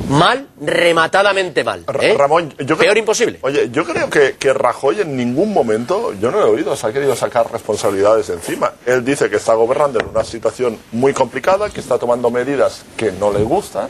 mal, rematadamente mal. ¿eh? Ramón, yo creo- Peor imposible. Oye, yo creo que, que Rajoy en ningún momento, yo no he oído, se ha querido sacar responsabilidades de encima. Él dice que está gobernando en una situación muy complicada, que está tomando medidas que no le gustan,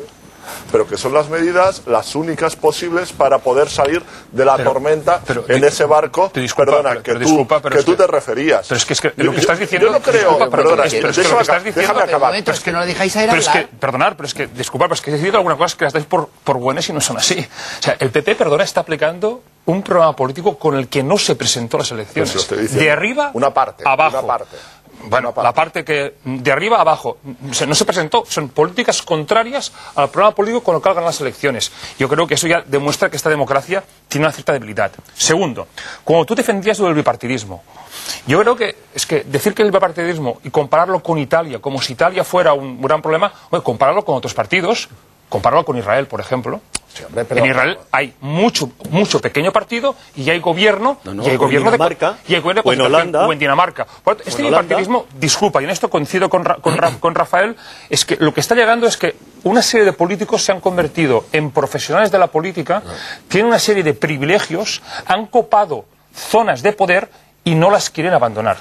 pero que son las medidas las únicas posibles para poder salir de la Pero- tormenta pero en di- ese barco, disculpa, perdona, que pero tú, disculpa, que es tú que- te referías. Pero es que, es que Yo- lo que yo- estás diciendo... Yo no creo, disculpa, perdona, es que- pero es que lo que estás acabar, diciendo... déjame acabar. momentos que no le dejáis a ir a Pero es que, perdonar, pero es que, disculpad, pero es que he decidido algunas cosas que las dais por, por buenas y no son así. O sea, el PP, perdona, está aplicando un programa político con el que no se presentó las elecciones. Pues lo de arriba Una parte, abajo. una parte. Bueno, la parte que de arriba a abajo o sea, no se presentó, son políticas contrarias al programa político con el que ganan las elecciones. Yo creo que eso ya demuestra que esta democracia tiene una cierta debilidad. Segundo, como tú defendías lo del bipartidismo, yo creo que es que decir que el bipartidismo y compararlo con Italia, como si Italia fuera un gran problema, bueno, compararlo con otros partidos, compararlo con Israel, por ejemplo. en Israel hay mucho, mucho pequeño partido y hay gobierno, No, no, y hay gobierno de Dinamarca, y hay gobierno de o en Holanda. o en Dinamarca. Este bipartidismo, disculpa, y en esto coincido con, Ra- con, Ra- con Rafael, es que lo que está llegando es que una serie de políticos se han convertido en profesionales de la política, tienen una serie de privilegios, han copado zonas de poder y no las quieren abandonar.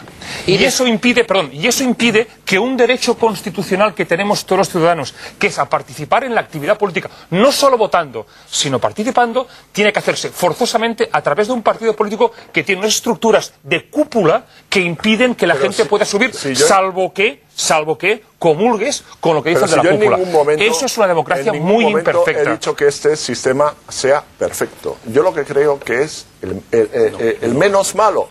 Y, eso impide, perdón, y eso impide que un derecho constitucional que tenemos todos los ciudadanos, que es a participar en la actividad política, no solo votando, sino participando, tiene que hacerse forzosamente a través de un partido político que tiene unas estructuras de cúpula que impiden que la Pero gente si- pueda subir, si yo- salvo que, salvo que comulgues con lo que Pero dicen si de yo la en cúpula. ningún momento, eso es una democracia en muy momento imperfecta. He dicho que este sistema sea perfecto. Yo lo que creo que es el, el- el- el menos malo.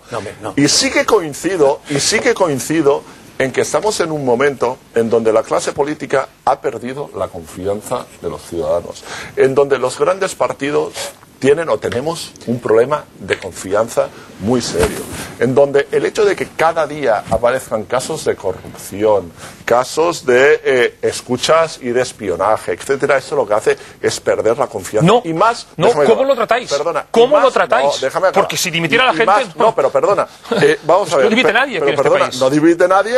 Y sí que coincido, y sí que coincido en que estamos en un momento en donde la clase política ha perdido la confianza de los ciudadanos, en donde los grandes partidos tienen o tenemos un problema de confianza muy serio, en donde el hecho de que cada día aparezcan casos de corrupción, casos de eh, escuchas y de espionaje, etcétera, eso lo que hace es perder la confianza. No, y más, no, ¿cómo acabar. lo tratáis? Perdona, ¿Cómo más- lo tratáis? no. Porque si dimitiera Y- la gente, más- no, pero perdona, eh, vamos a ver. no dimite nadie pero este país. no dimite nadie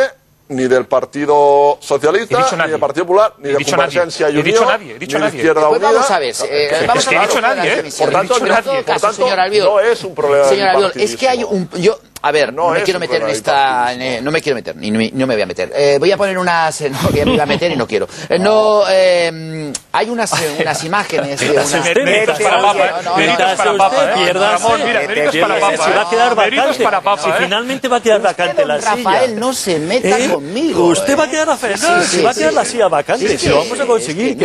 ni del Partido Socialista, ni del Partido Popular, ni de dicho nadie. Convergencia y He dicho Unión, nadie, he dicho ni de. Izquierda Pues Unida. vamos a ver, eh, Es que- vamos es a que he hablar dicho de las nadie, ¿eh? Por tanto, por caso, tanto, señor Albiol, no es un problema de Señor Albiol, es que hay un... Yo, a ver, No no, me quiero meter en esta... eh, no me quiero meter, ni ni- no me voy a meter. Eh, voy a poner unas... eh, No, que me iba a meter y no quiero. Eh, no, eh, hay unas, eh, unas imágenes de unas... Méritos para Papa, ¿eh? No, Méritos para Papa, ¿eh? Ramón, mira, méritos para. Papa. Si va a quedar vacante. para Papa, Si ¿eh? finalmente va a quedar vacante la silla. Rafael, no se meta ¿Eh? conmigo. Usted va a ¿eh? quedar si va a quedar la silla vacante. Si lo vamos a conseguir. que que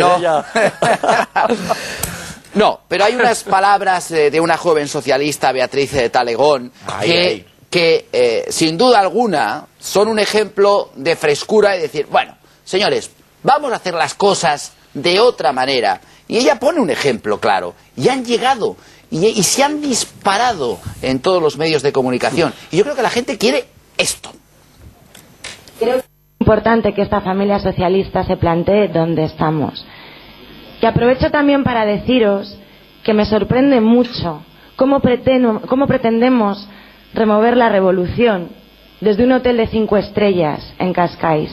no. pero hay unas palabras eh, de una joven socialista, Beatriz eh, Talegón, Ay, que, ay. Que, eh, sin duda alguna son un ejemplo de frescura y decir, bueno, señores, vamos a hacer las cosas de otra manera. Y ella pone un ejemplo claro. Y han llegado y, se han disparado en todos los medios de comunicación. Y yo creo que la gente quiere esto. Creo que es importante que esta familia socialista se plantee dónde estamos. Y aprovecho también para deciros que me sorprende mucho cómo, cómo pretendemos remover la revolución desde un hotel de cinco estrellas en Cascais,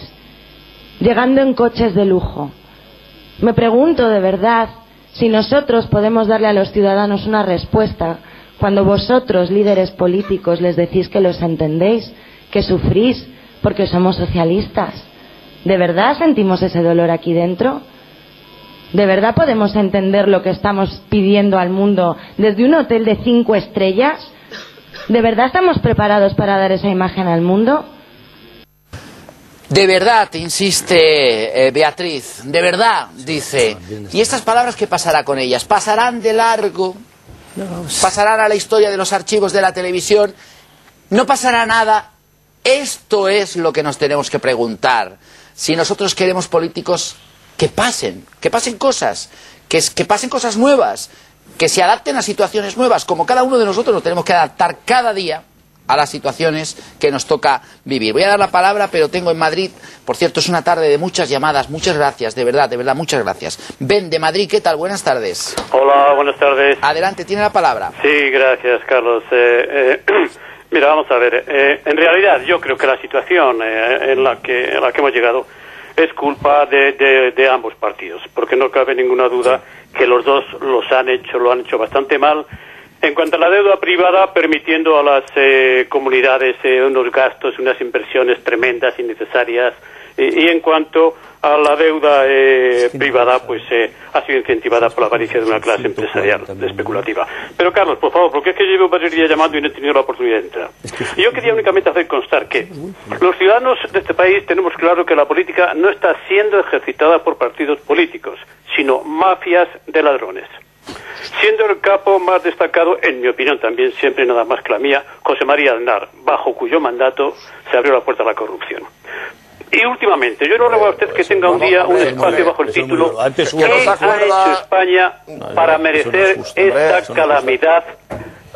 llegando en coches de lujo. Me pregunto de verdad si nosotros podemos darle a los ciudadanos una respuesta cuando vosotros, líderes políticos, les decís que los entendéis, que sufrís porque somos socialistas. ¿De verdad sentimos ese dolor aquí dentro? ¿De verdad podemos entender lo que estamos pidiendo al mundo desde un hotel de cinco estrellas? ¿De verdad estamos preparados para dar esa imagen al mundo? De verdad, insiste eh, Beatriz, de verdad, dice. ¿Y estas palabras qué pasará con ellas? ¿Pasarán de largo? ¿Pasarán a la historia de los archivos de la televisión? ¿No pasará nada? Esto es lo que nos tenemos que preguntar. Si nosotros queremos políticos que pasen, que pasen cosas, que, que pasen cosas nuevas, que se adapten a situaciones nuevas, como cada uno de nosotros nos tenemos que adaptar cada día a las situaciones que nos toca vivir. Voy a dar la palabra, pero tengo en Madrid, por cierto, es una tarde de muchas llamadas, muchas gracias, de verdad, de verdad, muchas gracias. Ben de Madrid, ¿qué tal? Buenas tardes. Hola, buenas tardes. Adelante, tiene la palabra. Sí, gracias, Carlos. Eh, eh, mira, vamos a ver. eh, en realidad, yo creo que la situación eh, en, la que, en la que hemos llegado es culpa de, de- de ambos partidos, porque no cabe ninguna duda que los dos los han hecho, lo han hecho bastante mal. En cuanto a la deuda privada, permitiendo a las eh, comunidades eh, unos gastos, unas inversiones tremendas, innecesarias, y, y en cuanto a la deuda eh, privada, pues eh, ha sido incentivada por la avaricia de una clase empresarial especulativa. Pero Carlos, por favor, porque es que llevo varios días llamando y no he tenido la oportunidad de entrar. Yo quería únicamente hacer constar que los ciudadanos de este país tenemos claro que la política no está siendo ejercitada por partidos políticos, sino mafias de ladrones. Siendo el capo más destacado, en mi opinión también, siempre nada más que la mía, José María Aznar, bajo cuyo mandato se abrió la puerta a la corrupción. Y últimamente, yo le ruego a usted que tenga un día un espacio bajo el título ¿Qué ¿No ha hecho España para merecer esta calamidad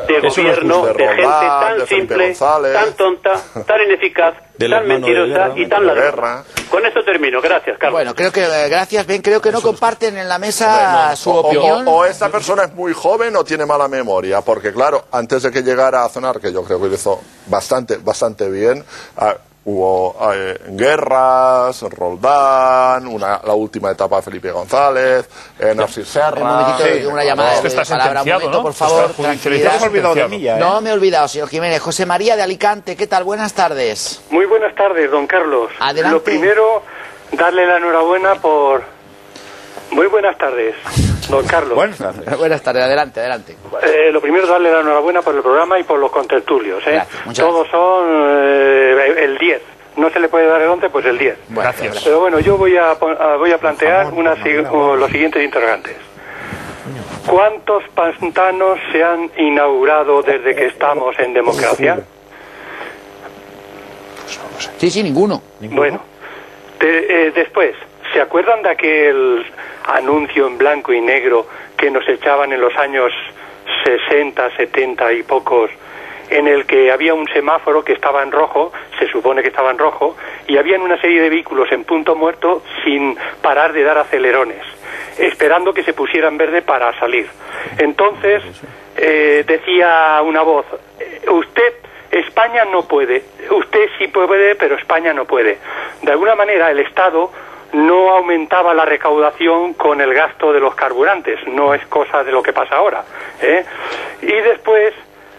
de no gobierno de De gente tan simple, González. tan tonta, tan ineficaz, tan mentirosa y tan ladrona? Con esto termino. Gracias, Carlos. Bueno, creo que, eh, gracias, Ben, creo que no comparten en la mesa su O- opinión. O, o esta persona es muy joven o tiene mala memoria, porque claro, antes de que llegara a Zonar, que yo creo que lo hizo bastante, bastante bien, ah, hubo eh, guerras, Roldán, una, la última etapa de Felipe González, eh, Narcís Serra. Un momentito, una llamada de palabra, un momento, por favor, tranquilidad. No me he olvidado, señor Jiménez. José María de Alicante, ¿qué tal? Buenas tardes. Muy buenas tardes, don Carlos. Adelante. Lo primero, darle la enhorabuena por... Muy buenas tardes, don Carlos. Buenas tardes. Buenas tardes, adelante, adelante. Eh, lo primero, darle la enhorabuena por el programa y por los contertulios. ¿eh? muchas Todos son eh, el 10. No se le puede dar el 11, pues el 10. Gracias. Pero bueno, yo voy a, voy a plantear una, si- o los siguientes interrogantes. ¿Cuántos pantanos se han inaugurado desde que estamos en democracia? Sí, sí, ninguno. Bueno, de- eh, después, ¿se acuerdan de aquel anuncio en blanco y negro que nos echaban en los años 60, 70 y pocos, en el que había un semáforo que estaba en rojo, se supone que estaba en rojo, y habían una serie de vehículos en punto muerto sin parar de dar acelerones, esperando que se pusiera en verde para salir. Entonces, eh, decía una voz, eh, usted España no puede. Usted sí puede, pero España no puede. De alguna manera, el Estado no aumentaba la recaudación con el gasto de los carburantes. No es cosa de lo que pasa ahora. ¿eh? Y después,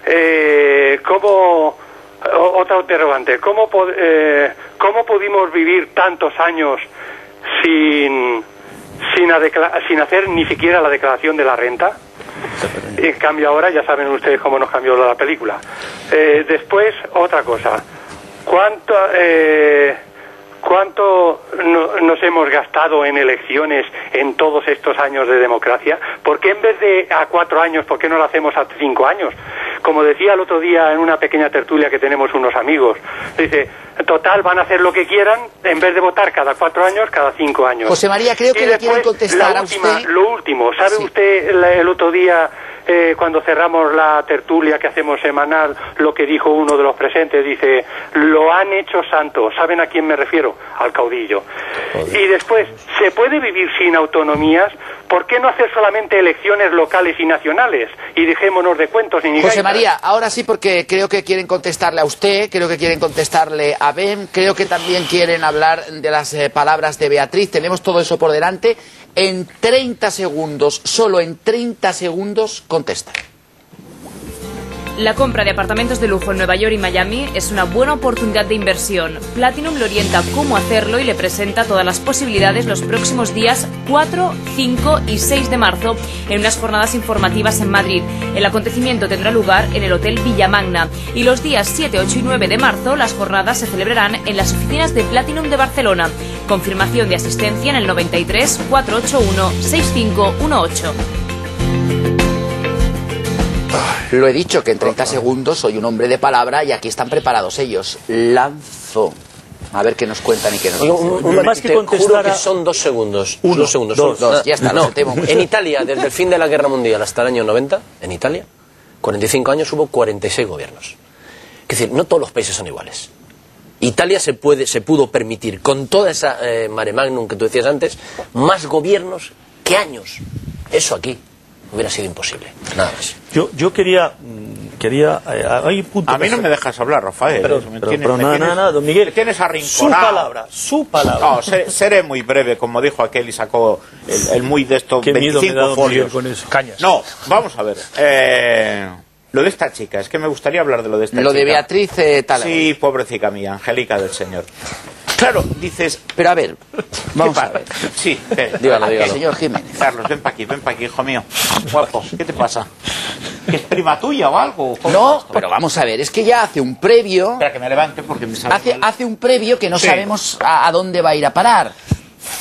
eh, ¿cómo, otra interrogante, ¿cómo, eh, ¿cómo pudimos vivir tantos años sin, sin, sin hacer ni siquiera la declaración de la renta? En cambio ahora ya saben ustedes cómo nos cambió la película. Eh, después, otra cosa. ¿Cuánto, eh, cuánto no- nos hemos gastado en elecciones en todos estos años de democracia? ¿Por qué en vez de a cuatro años, por qué no lo hacemos a cinco años? Como decía el otro día en una pequeña tertulia que tenemos unos amigos, dice, total, van a hacer lo que quieran, en vez de votar cada cuatro años, cada cinco años. José María, creo que le quieren contestar la a última, usted. Lo último, ¿sabe usted la- el otro día eh, cuando cerramos la tertulia que hacemos semanal lo que dijo uno de los presentes? Dice, lo han hecho santo. ¿Saben a quién me refiero? Al caudillo. Y después, ¿se puede vivir sin autonomías? ¿Por qué no hacer solamente elecciones locales y nacionales? Y dejémonos de cuentos ni José? María, ahora sí, porque creo que quieren contestarle a usted, creo que quieren contestarle a Ben, creo que también quieren hablar de las eh, palabras de Beatriz. Tenemos todo eso por delante. En 30 segundos, solo en 30 segundos, contesta. La compra de apartamentos de lujo en Nueva York y Miami es una buena oportunidad de inversión. Platinum le orienta cómo hacerlo y le presenta todas las posibilidades los próximos días 4, 5 y 6 de marzo en unas jornadas informativas en Madrid. El acontecimiento tendrá lugar en el Hotel Villamagna y los días 7, 8 y 9 de marzo las jornadas se celebrarán en las oficinas de Platinum de Barcelona. Confirmación de asistencia en el 93 481 6518. Lo he dicho, que en 30 segundos soy un hombre de palabra y aquí están preparados ellos. Lanzo. A ver qué nos cuentan y qué nos dicen. más que juro que son dos segundos. Uno, dos segundos. dos, dos, ya está, No, en Italia, desde el fin de la Guerra Mundial hasta el año 90, en Italia, 45 años hubo 46 gobiernos. Es decir, no todos los países son iguales. Italia se, puede, se pudo permitir, con toda esa eh, mare magnum que tú decías antes, más gobiernos que años. Eso aquí hubiera sido imposible. Nada más. Yo, yo quería. mm, quería eh, hay un punto A mí no me dejas hablar, Rafael. Pero-. Me pero- tienes- pero me tienes- nada, nada, don Miguel. me tienes Su arrinconado. palabra, su palabra. No, se- seré muy breve, como dijo aquel y sacó el, el muy de estos Qué miedo me 25 da folios. Con eso. Cañas. No, vamos a ver. Eh, lo de esta chica, es que me gustaría hablar de lo de esta Lo chica. de Beatriz eh, tal. Sí, pobrecita mía, Angélica del Señor. Claro, dices... Pero a ver, vamos ¿qué a ver. Sí. Dígalo, Ah, dígalo. Señor Jiménez. Carlos, ven para aquí, ven para aquí, hijo mío. Guapo, ¿qué te pasa? ¿Que es prima tuya o algo? ¿Cómo No, pero vamos a ver, es que ya hace un previo. Espera, que me levante porque me sale Hace, mal. hace un previo que no Sí. sabemos a, a dónde va a ir a parar.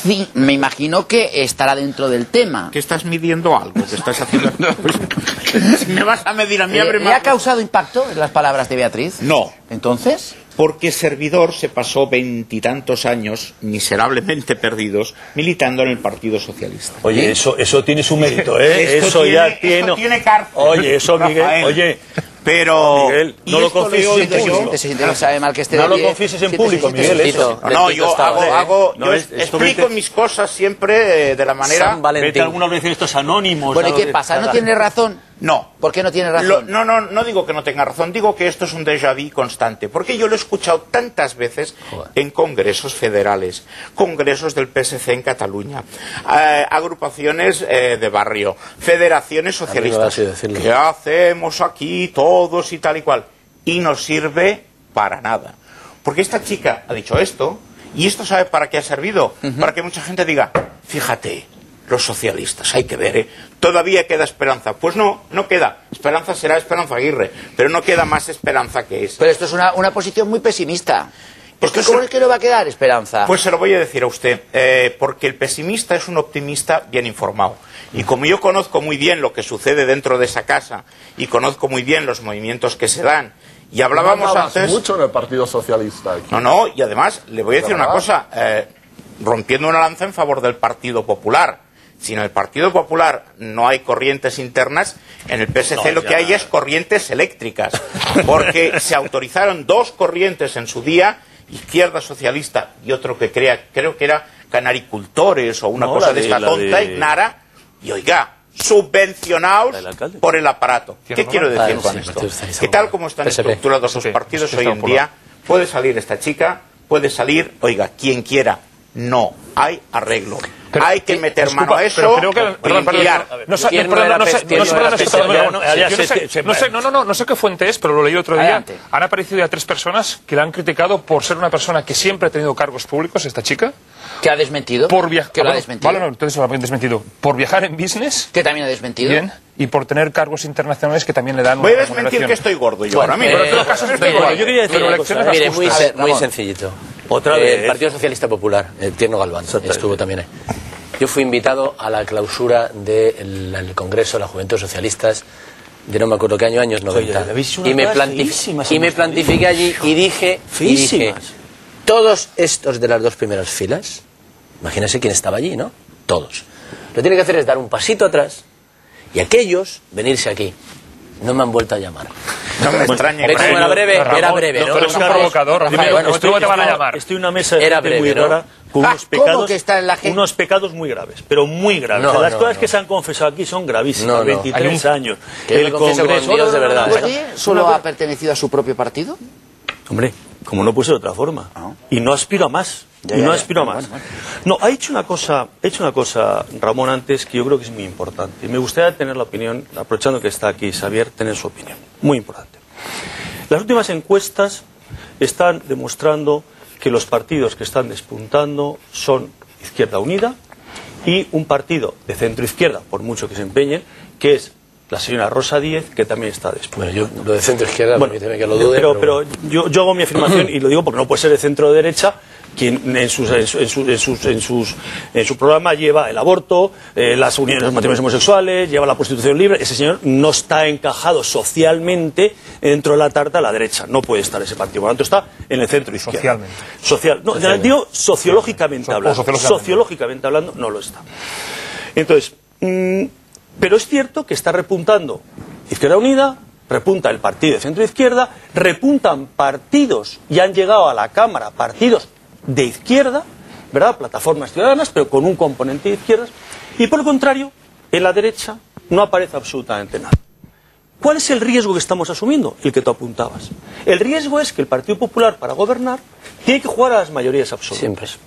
Sí, me imagino que estará dentro del tema. que estás midiendo algo, que estás haciendo... si me vas a medir a mí, Eh, ¿Le ha causado impacto las palabras de Beatriz? No. ¿Entonces? Porque Servidor se pasó veintitantos años, miserablemente perdidos, militando en el Partido Socialista. Oye, eso, eso tiene su mérito, ¿eh? Esto eso tiene- ya esto tiene. tiene cárcel, Oye, eso, Miguel. Rafael. Oye, Pero... Miguel, no lo confieses en público. No lo confieses en público, Miguel, eso. No, yo hago, ¿eh? hago No, yo es- explico vete- mis cosas siempre eh, de la manera... San Valentín. vete alguna vez en estos anónimos. Bueno, ¿y algo qué pasa? ¿No tiene razón? No. ¿Por qué no tiene razón? Lo- no, no, no digo que no tenga razón, digo que esto es un déjà vu constante, porque yo lo he escuchado tantas veces en congresos federales, congresos del PSC en Cataluña, eh, agrupaciones eh, de barrio, federaciones socialistas. ¿Qué hacemos aquí todos y tal y cual? Y no sirve para nada. Porque esta chica ha dicho esto, y esto sabe para qué ha servido, para que mucha gente diga, fíjate, los socialistas, hay que ver, ¿eh? Todavía queda esperanza. Pues no, no queda. Esperanza será Esperanza Aguirre, pero no queda más esperanza que es. Pero esto es una, una posición muy pesimista. Pues Porque que ¿Cómo se- es que no va a quedar esperanza? Pues se lo voy a decir a usted, eh, porque el pesimista es un optimista bien informado. Y como yo conozco muy bien lo que sucede dentro de esa casa y conozco muy bien los movimientos que se dan, y hablábamos No antes... mucho en el Partido Socialista. aquí. No, no, y además le voy a decir una cosa, eh, rompiendo una lanza en favor del Partido Popular. Si en el Partido Popular no hay corrientes internas, en el PSC No, lo que hay es corrientes eléctricas, porque se autorizaron dos corrientes en su día, izquierda socialista y otro que crea, creo que era canaricultores o una No, cosa de de- esta tonta, de- Ignara, y oiga, subvencionados por el aparato. ¿Qué quiero decir Ah, con sí, esto? Que tal como están PSP. estructurados los partidos hoy en día, puede salir esta chica, puede salir, oiga, quien quiera. No, hay arreglo. Pero- hay que meter disculpa, mano a eso pero creo que- perdón. No sé, qué fuente es, pero lo leí otro día. Adelante. Han aparecido ya tres personas que la han criticado por ser una persona que siempre ha tenido cargos públicos, esta chica, ¿Que ha desmentido? por viajar. ¿Que lo ha desmentido? Vale, no, entonces lo han desmentido. Por viajar en business, ¿Que también ha desmentido? bien, y por tener cargos internacionales que también le dan Voy a desmentir que estoy gordo yo Bueno, ahora mismo. Pero en todo caso es mire, igual. yo quería decir Pero una elecciones cosa. las Mire, muy, muy sencillito. Otra Eh, vez. El Partido Socialista Popular, el Tierno Galván, estuvo también ahí. Yo fui invitado a la clausura del el Congreso de la Juventud Socialistas de no me acuerdo qué año, años 90. le habéis hecho una y me, feísimas y me plantifiqué allí y dije, y dije, todos estos de las dos primeras filas, imagínense quién estaba allí, ¿no? Todos. Lo que tiene que hacer es dar un pasito atrás y aquellos venirse aquí. No me han vuelto a llamar. No me extraña. ¿Ve cómo era breve? Era breve, no, provocador, Rafael. Bueno, estoy- tú te van a estoy- llamar. Estoy en una mesa de Era breve, muy ¿no? rara, con Ah, unos ¿cómo pecados, que está en la gente? unos pecados muy graves, pero muy graves. No, O sea, las no, cosas no. que se han confesado aquí son gravísimas. No, no. 23 Hay un- años. Que me confieso con Dios de verdad. ¿Por qué? ¿Solo ha pertenecido a su propio partido? Hombre, como no puede ser de otra forma. Y no aspiro a más. Ya, y no ya. aspiro a Bueno, más. bueno, No, ha hecho una cosa, ha hecho una cosa Ramón antes que yo creo que es muy importante. Y me gustaría tener la opinión, aprovechando que está aquí Xavier, tener su opinión. muy importante. Las últimas encuestas están demostrando que los partidos que están despuntando son Izquierda Unida y un partido de centro izquierda, por mucho que se empeñen, que es la señora Rosa Díez, que también está despuntando. Bueno, yo lo de centro izquierda, Bueno, permíteme que lo dude. pero, pero yo, yo hago mi afirmación y lo digo porque no puede ser de centro derecha quien en, sus, en, su- en sus- en sus- en sus- en su programa lleva el aborto, eh, las uniones, los matrimonios homosexuales, lleva la prostitución libre. Ese señor no está encajado socialmente dentro de la tarta a la derecha. No puede estar ese partido. Por lo tanto, está en el centro izquierda. Socialmente. Social. No, Socialmente. digo sociológicamente hablando. sociológicamente. Sociológicamente hablando, no lo está. Entonces, mm, pero es cierto que está repuntando Izquierda Unida, repunta el partido de centro izquierda, repuntan partidos y han llegado a la Cámara partidos de izquierda, ¿verdad? Plataformas ciudadanas, pero con un componente de izquierdas, y por el contrario, en la derecha no aparece absolutamente nada. ¿Cuál es el riesgo que estamos asumiendo? El que tú apuntabas. El riesgo es que el Partido Popular, para gobernar, tiene que jugar a las mayorías absolutas.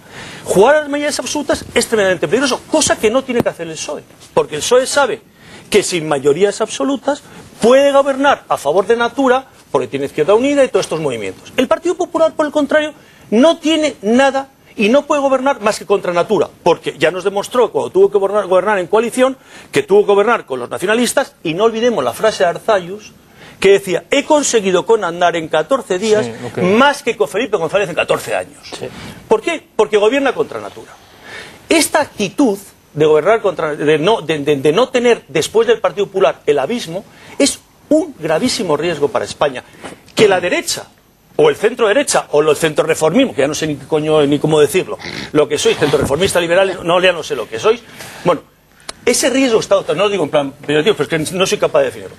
Jugar a las mayorías absolutas es tremendamente peligroso, cosa que no tiene que hacer el PSOE. Porque el PSOE sabe que sin mayorías absolutas puede gobernar a favor de Natura, porque tiene Izquierda Unida y todos estos movimientos. El Partido Popular, por el contrario, no tiene nada y no puede gobernar más que contra Natura, porque ya nos demostró cuando tuvo que gobernar, gobernar en coalición que tuvo que gobernar con los nacionalistas y no olvidemos la frase de Arzayus que decía, he conseguido con andar en 14 días Sí, más que con Felipe González en 14 años. ¿Por qué? Porque gobierna contra Natura. Esta actitud de gobernar contra, de no, de, de- de no tener después del Partido Popular el abismo es un gravísimo riesgo para España. Que la derecha o el centro derecha o el centro reformismo, que ya no sé ni qué coño ni cómo decirlo, lo que sois, centro reformista liberal, no ya no sé lo que sois. Bueno, ese riesgo está, no lo digo en plan pero es que no soy capaz de definirlo.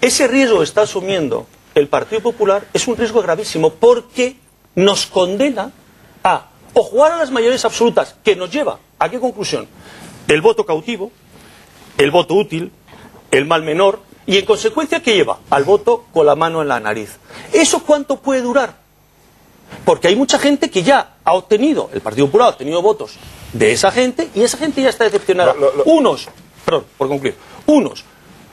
Ese riesgo está asumiendo el Partido Popular es un riesgo gravísimo porque nos condena a o jugar a las mayorías absolutas, que nos lleva a qué conclusión? El voto cautivo, el voto útil, el mal menor, y en consecuencia, ¿qué lleva? Al voto con la mano en la nariz. ¿Eso cuánto puede durar? Porque hay mucha gente que ya ha obtenido, el Partido Popular ha obtenido votos de esa gente y esa gente ya está decepcionada. Unos, perdón, por concluir, unos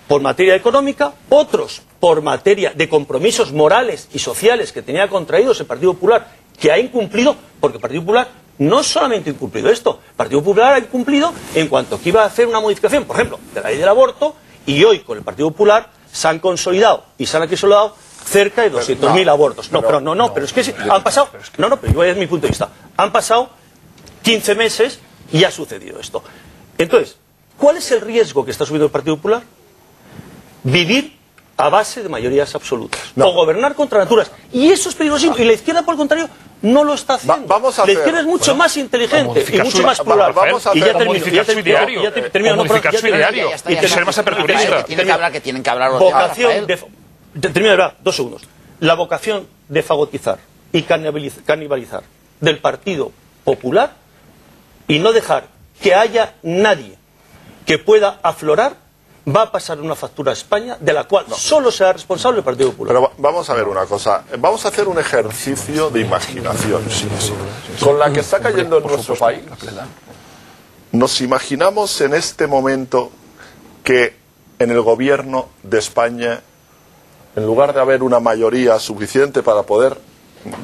por materia económica, otros por materia de compromisos morales y sociales que tenía contraídos el Partido Popular, que ha incumplido, porque el Partido Popular no solamente ha incumplido esto, el Partido Popular ha incumplido en cuanto que iba a hacer una modificación, por ejemplo, de la ley del aborto, y hoy con el Partido Popular se han consolidado y se han acrisolado cerca de 200.000 no, abortos. No, pero- no, no, pero es que sí, han pasado, no, no, pero yo voy a dar mi punto de vista, han pasado 15 meses y ha sucedido esto. Entonces, ¿cuál es el riesgo que está subiendo el Partido Popular? Vivir a base de mayorías absolutas. O gobernar contra naturas. Y eso es peligrosísimo. Y la izquierda, por el contrario, no lo está haciendo. vamos a la hacer- izquierda es mucho bueno, más inteligente y mucho su- más va- plural. vamos a y ya termino, ya su termino, ya te- eh, termino, no, su ideario, Ya y ya que ser más aperturista. Tienen que hablar, que tienen que hablar los vocación de, de- termino de verdad, dos segundos. La vocación de fagotizar y canibaliz- canibalizar del Partido Popular y no dejar que haya nadie que pueda aflorar va a pasar una factura a España de la cual solo será responsable el Partido Popular. Pero va- vamos a ver una cosa. Vamos a hacer un ejercicio de imaginación. Con la que está cayendo en nuestro país, nos imaginamos en este momento que en el gobierno de España, en lugar de haber una mayoría suficiente para poder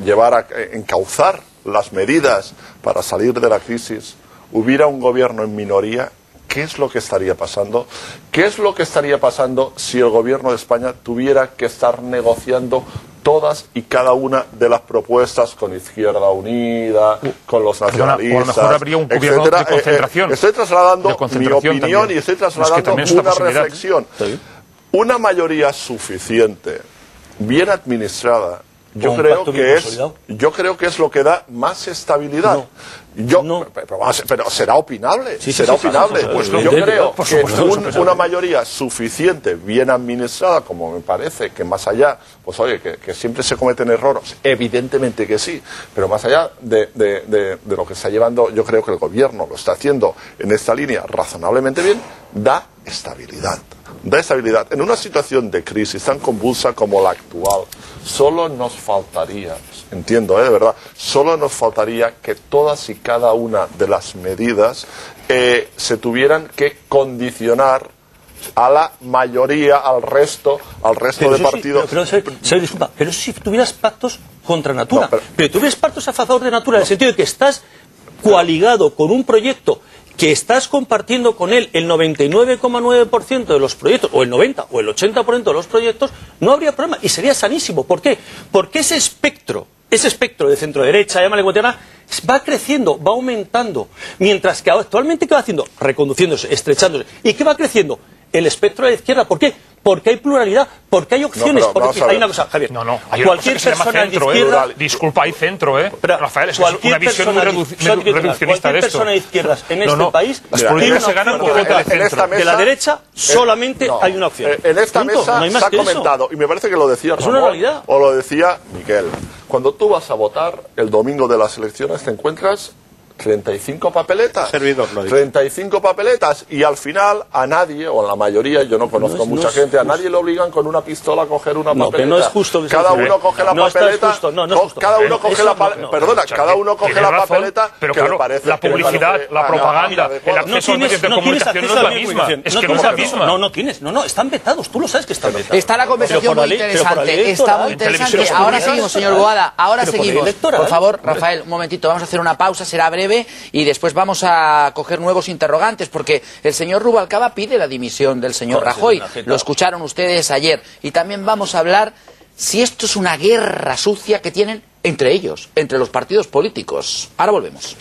llevar a encauzar las medidas para salir de la crisis, hubiera un gobierno en minoría, ¿qué es lo que estaría pasando? ¿Qué es lo que estaría pasando si el gobierno de España tuviera que estar negociando todas y cada una de las propuestas con Izquierda Unida, con los Perdona, o a lo nacionalistas, mejor habría un gobierno etcétera? de concentración. Eh, eh, estoy trasladando mi concentración opinión también. y estoy trasladando es una reflexión. Una mayoría suficiente, bien administrada, yo creo que es yo creo que es lo que da más estabilidad. Yo, pero, pero será opinable, Sí, sí, será sí, opinable. supuesto. yo creo que un- una mayoría suficiente, bien administrada, como me parece, que más allá, pues oye, que, que siempre se cometen errores, evidentemente que sí, pero más allá de, de- de- de lo que está llevando, yo creo que el gobierno lo está haciendo en esta línea razonablemente bien, da estabilidad. Da estabilidad. En una situación de crisis tan convulsa como la actual, solo nos faltaría, entiendo, ¿eh? de verdad, solo nos faltaría que todas y cada una de las medidas eh, se tuvieran que condicionar a la mayoría, al resto, al resto Pero de sí, partidos. pero, pero, se- se- disculpa, pero si tuvieras pactos contra Natura. No, pero- pero... tuvieras pactos a favor de Natura, en el sentido de que estás coaligado con un proyecto que estás compartiendo con él el 99,9% de los proyectos, o el 90 o el 80% de los proyectos, no habría problema y sería sanísimo. ¿Por qué? Porque ese espectro, ese espectro de centro derecha, llámale como va creciendo, va aumentando. Mientras que actualmente, ¿qué va haciendo? Reconduciéndose, estrechándose. ¿Y qué va creciendo? El espectro de la izquierda. ¿Por qué? Porque hay pluralidad, porque hay opciones. pero porque hay una cosa, Javier. No, no, hay una cualquier cosa que se llama persona centro, de ¿eh? izquierda. Disculpa, hay centro, ¿eh? Rafael, es cualquier una visión muy reduccionista cualquier de esto. persona de izquierdas en No, este no. país Las políticas se ganan con cuota de en esta centro. mesa, de la derecha eh, solamente no, hay una opción. eh, En esta Punto, mesa no hay se más ha comentado, y me parece que lo decía Es una Ramón, realidad. o lo decía Miguel. Cuando tú vas a votar el domingo de las elecciones te encuentras 35 papeletas. Servidor, lo digo. 35 papeletas y al final a nadie, o a la mayoría, yo no conozco No es- mucha no gente, a nadie le obligan con una pistola a coger una No, papeleta. pero no es justo que se Cada uno coge la No papeleta. no, no. Cada uno coge la no, papeleta. no, Perdona, cada uno coge la papeleta pero que claro, parece la publicidad, parece la propaganda, el acceso a medios de no tienes comunicación no es la misma. Es no que no tienes es la misma. No, no tienes. No, no, están vetados. Tú lo sabes que están vetados. Está la conversación muy interesante. Está muy interesante. Ahora seguimos, señor Boada. Ahora seguimos. Por favor, Rafael, un momentito. Vamos a hacer una pausa, será breve, y después vamos a coger nuevos interrogantes, porque el señor Rubalcaba pide la dimisión del señor Rajoy. Lo escucharon ustedes ayer. Y también vamos a hablar si esto es una guerra sucia que tienen entre ellos, entre los partidos políticos. Ahora volvemos.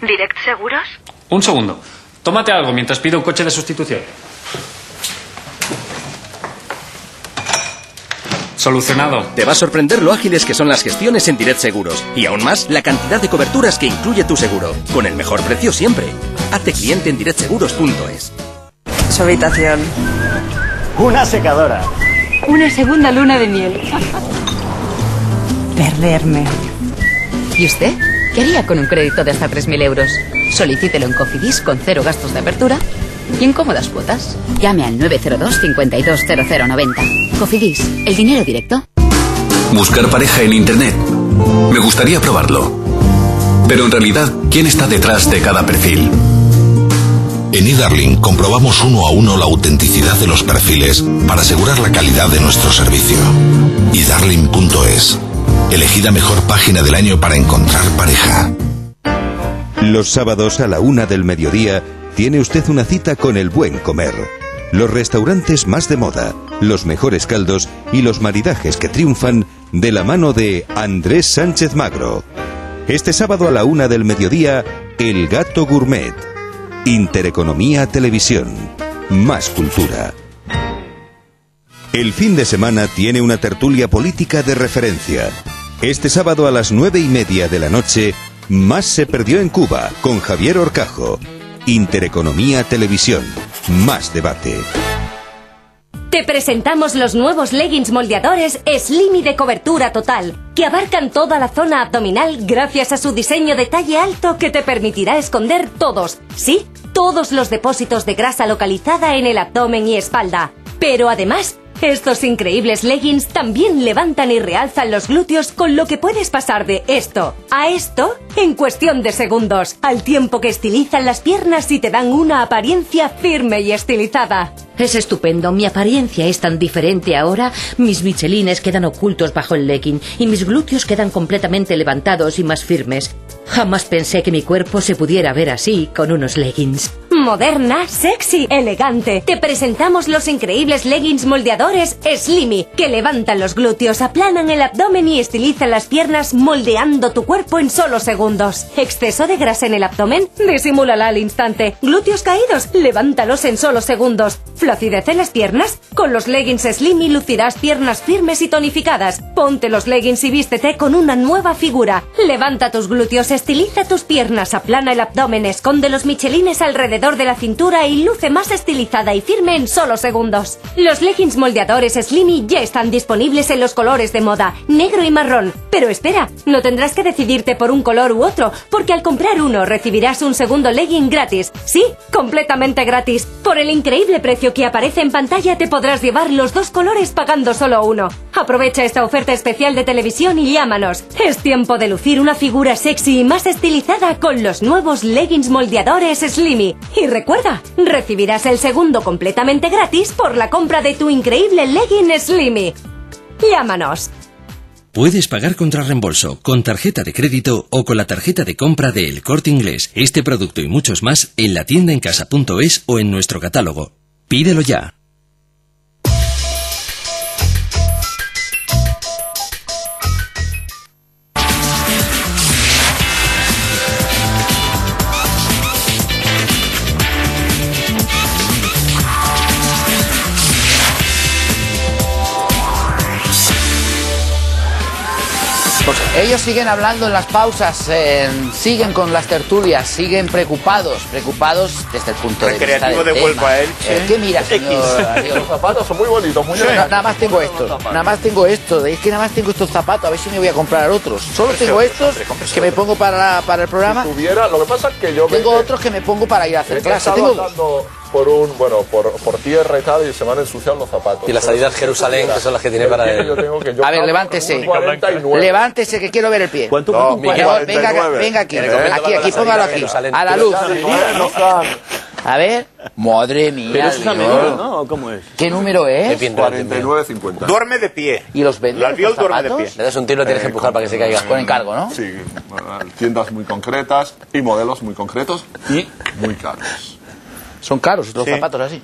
¿Direct Seguros? Un segundo. Tómate algo mientras pido un coche de sustitución. Solucionado. Te va a sorprender lo ágiles que son las gestiones en Direct Seguros y aún más la cantidad de coberturas que incluye tu seguro, con el mejor precio siempre. Hazte cliente en directseguros.es. Su habitación. Una secadora. Una segunda luna de miel. Perderme. ¿Y usted? ¿Qué haría con un crédito de hasta 3.000 euros? Solicítelo en Cofidis con cero gastos de apertura y en cómodas cuotas. Llame al 902 520090. Cofidis, el dinero directo. Buscar pareja en Internet. Me gustaría probarlo. Pero en realidad, ¿quién está detrás de cada perfil? En eDarling comprobamos uno a uno la autenticidad de los perfiles para asegurar la calidad de nuestro servicio. eDarling.es. Elegida mejor página del año para encontrar pareja. Los sábados a la una del mediodía tiene usted una cita con el buen comer. Los restaurantes más de moda, los mejores caldos y los maridajes que triunfan de la mano de Andrés Sánchez Magro. Este sábado a la una del mediodía, El Gato Gourmet. Intereconomía Televisión. Más cultura. El fin de semana tiene una tertulia política de referencia. Este sábado a las nueve y media de la noche, Más se perdió en Cuba con Javier Orcajo. Intereconomía Televisión. Más debate. Te presentamos los nuevos leggings moldeadores Slimy de cobertura total, que abarcan toda la zona abdominal gracias a su diseño de talle alto que te permitirá esconder todos, sí, todos los depósitos de grasa localizada en el abdomen y espalda. Pero además, estos increíbles leggings también levantan y realzan los glúteos con lo que puedes pasar de esto a esto en cuestión de segundos, al tiempo que estilizan las piernas y te dan una apariencia firme y estilizada. Es estupendo, mi apariencia es tan diferente ahora, mis michelines quedan ocultos bajo el legging y mis glúteos quedan completamente levantados y más firmes. Jamás pensé que mi cuerpo se pudiera ver así con unos leggings. Moderna, sexy, elegante. Te presentamos los increíbles leggings moldeadores Slimy, que levantan los glúteos, aplanan el abdomen y estilizan las piernas moldeando tu cuerpo en solo segundos. ¿Exceso de grasa en el abdomen? Disimúlala al instante. ¿Glúteos caídos? Levántalos en solo segundos. ¿Flacidez en las piernas? Con los leggings Slimy lucirás piernas firmes y tonificadas. Ponte los leggings y vístete con una nueva figura. Levanta tus glúteos, estiliza tus piernas, aplana el abdomen, esconde los michelines alrededor de la cintura y luce más estilizada y firme en solo segundos. Los leggings moldeadores Slimy ya están disponibles en los colores de moda, negro y marrón. Pero espera, no tendrás que decidirte por un color u otro, porque al comprar uno recibirás un segundo legging gratis. Sí, completamente gratis, por el increíble precio que aparece en pantalla te podrás llevar los dos colores pagando solo uno. Aprovecha esta oferta especial de televisión y llámanos. Es tiempo de lucir una figura sexy y más estilizada con los nuevos leggings moldeadores Slimy. Y recuerda, recibirás el segundo completamente gratis por la compra de tu increíble legging Slimy. Llámanos. Puedes pagar contra reembolso, con tarjeta de crédito o con la tarjeta de compra de El Corte Inglés. Este producto y muchos más en la tienda en casa.es o en nuestro catálogo. Pídelo ya. Pues ellos siguen hablando en las pausas, eh, siguen con las tertulias, siguen preocupados, preocupados desde el punto de vista del de tema. Elche. Eh, ¿Qué mira, señor? Los zapatos son muy bonitos, muy No, elegantes. nada más tengo esto, nada más tengo esto, es que nada más tengo estos zapatos, a ver si me voy a comprar otros. Solo tengo estos que me pongo para, para el programa. Tuviera, lo que pasa es que yo Tengo otros que me pongo para ir a hacer he clase. estado Tengo andando por un, bueno, por, por tierra y tal y se me han ensuciado los zapatos. Y las salidas Jerusalén, que son las que tiene para el... él. Yo tengo que yo A ver, levántese. un 49. Levántese que quiero ver el pie. ¿Cuánto? No, venga, 49. venga aquí, ¿Eh? aquí, aquí, póngalo aquí, a la luz. A ver, madre mía. Pero es a Dios. medida, ¿no? ¿Cómo es? ¿Qué número es? 49.50. Duerme de pie. ¿Y los? La albiol estos duerme de zapatos? pie. Le das un tiro y lo tienes que empujar para que se caiga. Con encargo, ¿no? Sí, tiendas muy concretas y modelos muy concretos y muy caros. Son caros los Sí. zapatos así.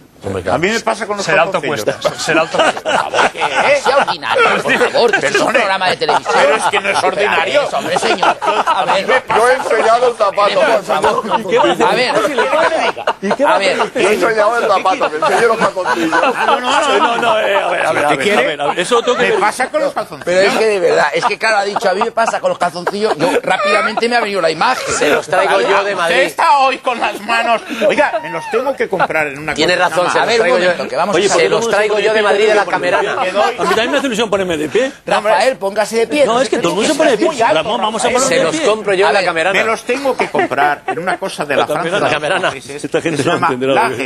A mí me pasa con los Será cuesta. Será alto cuesta. ¿Qué? Sea ordinario, por favor, que es un programa de televisión. Pero es que no es ordinario. Eso, hombre, señor. A ver, Yo he enseñado el zapato, por favor. a ver, a ver. Yo he enseñado el zapato, que enseñé los calzoncillos. No, no, no, eh, a ver, a ver, a ¿Te ver, a ver, a ver, Eso tengo que Me pasa con los calzoncillos. Pero es que de verdad, es que claro, ha dicho, a mí me pasa con los calzoncillos, yo rápidamente me ha venido la imagen. Se los traigo yo de Usted Madrid. está hoy con las manos. Oiga, me los tengo que comprar en una Tiene razón, se. A ver, un yo- momento, que vamos Oye, a ¿por Se los se traigo yo de? Madrid de la camerana. A mí también me hace ilusión ponerme de pie. Rafael, póngase de pie. No, es que todo el mundo se pone de pie. Ramón, vamos a ponernos Se de los pie. compro yo en la camerana. Me los tengo que comprar en una cosa de la, Francia. camerana. de los La camerana. franceses, Esta gente se no entenderá La lo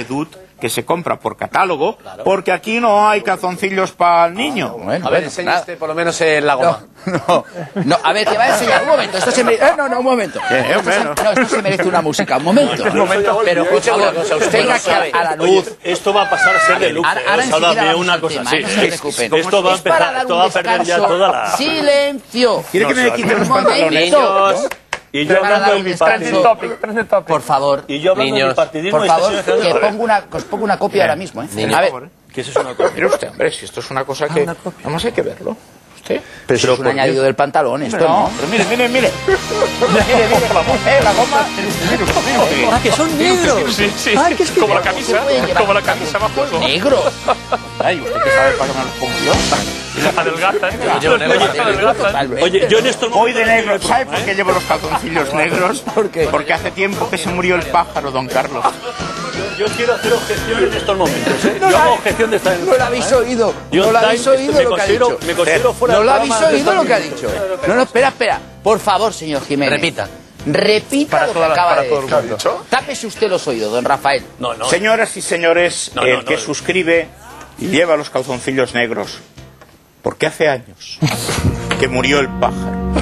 que- que se compra por catálogo, porque aquí no hay calzoncillos para el niño. Bueno, A ver, bueno, enseña usted por lo menos en la goma. No, no, a ver, te va a enseñar. Un momento, esto se merece. Eh, no, no, un momento. Eh, Esto se- bueno. no, esto se merece una música. Un momento. Un momento. Pero, por Escuche una cosa, usted venga no aquí a, la Oye, luz. esto va a pasar a ser de lujo. Ahora, ahora enseguida una cosa así. no se preocupen. Esto va a empezar, esto va a perder ya toda la... Silencio. ¿Quiere que me quite los pantalones? Y yo hablando del un descanso. bipartidismo. Por favor. Y yo hablando del Niños, bipartidismo Por favor, que pongo una, que os pongo una copia ahora mismo. ¿eh? Niños. A ver, Que eso es una cosa. Mire usted, hombre, si esto es una cosa que... Vamos, hay que verlo. ¿Usted? pero eso es un añadido del pantalón, esto no. Pero mire, mire, mire. Mire, mire, eh, la goma. Usted, mire usted. Ah, que son negros. Sí, sí. Ah, que es que- Como la ¿Cómo camisa. Como la camisa va a juego. Negro. Ay, usted que sabe para los como yo. ¿Eh? Yo llevo negro. Adelgaza. Oye, yo en esto no... Voy de negro. ¿Sabe por qué llevo los calzoncillos negros? ¿Por qué? Porque hace tiempo que se murió el pájaro, don Carlos. Yo quiero hacer objeción en estos momentos. ¿eh? Yo hago objeción de estar en... No lo habéis oído. Yo No lo habéis oído me lo que ha dicho. Me considero fuera No lo habéis oído lo que ha dicho. No, no, espera, espera. Por favor, señor Jiménez. Repita. Repita Para lo que acaba para de todo el decir. mundo. Tápese usted los oídos, don Rafael. No, no. Señoras y señores, No, el no, que no. suscribe lleva los calzoncillos negros. Porque hace años que murió el pájaro.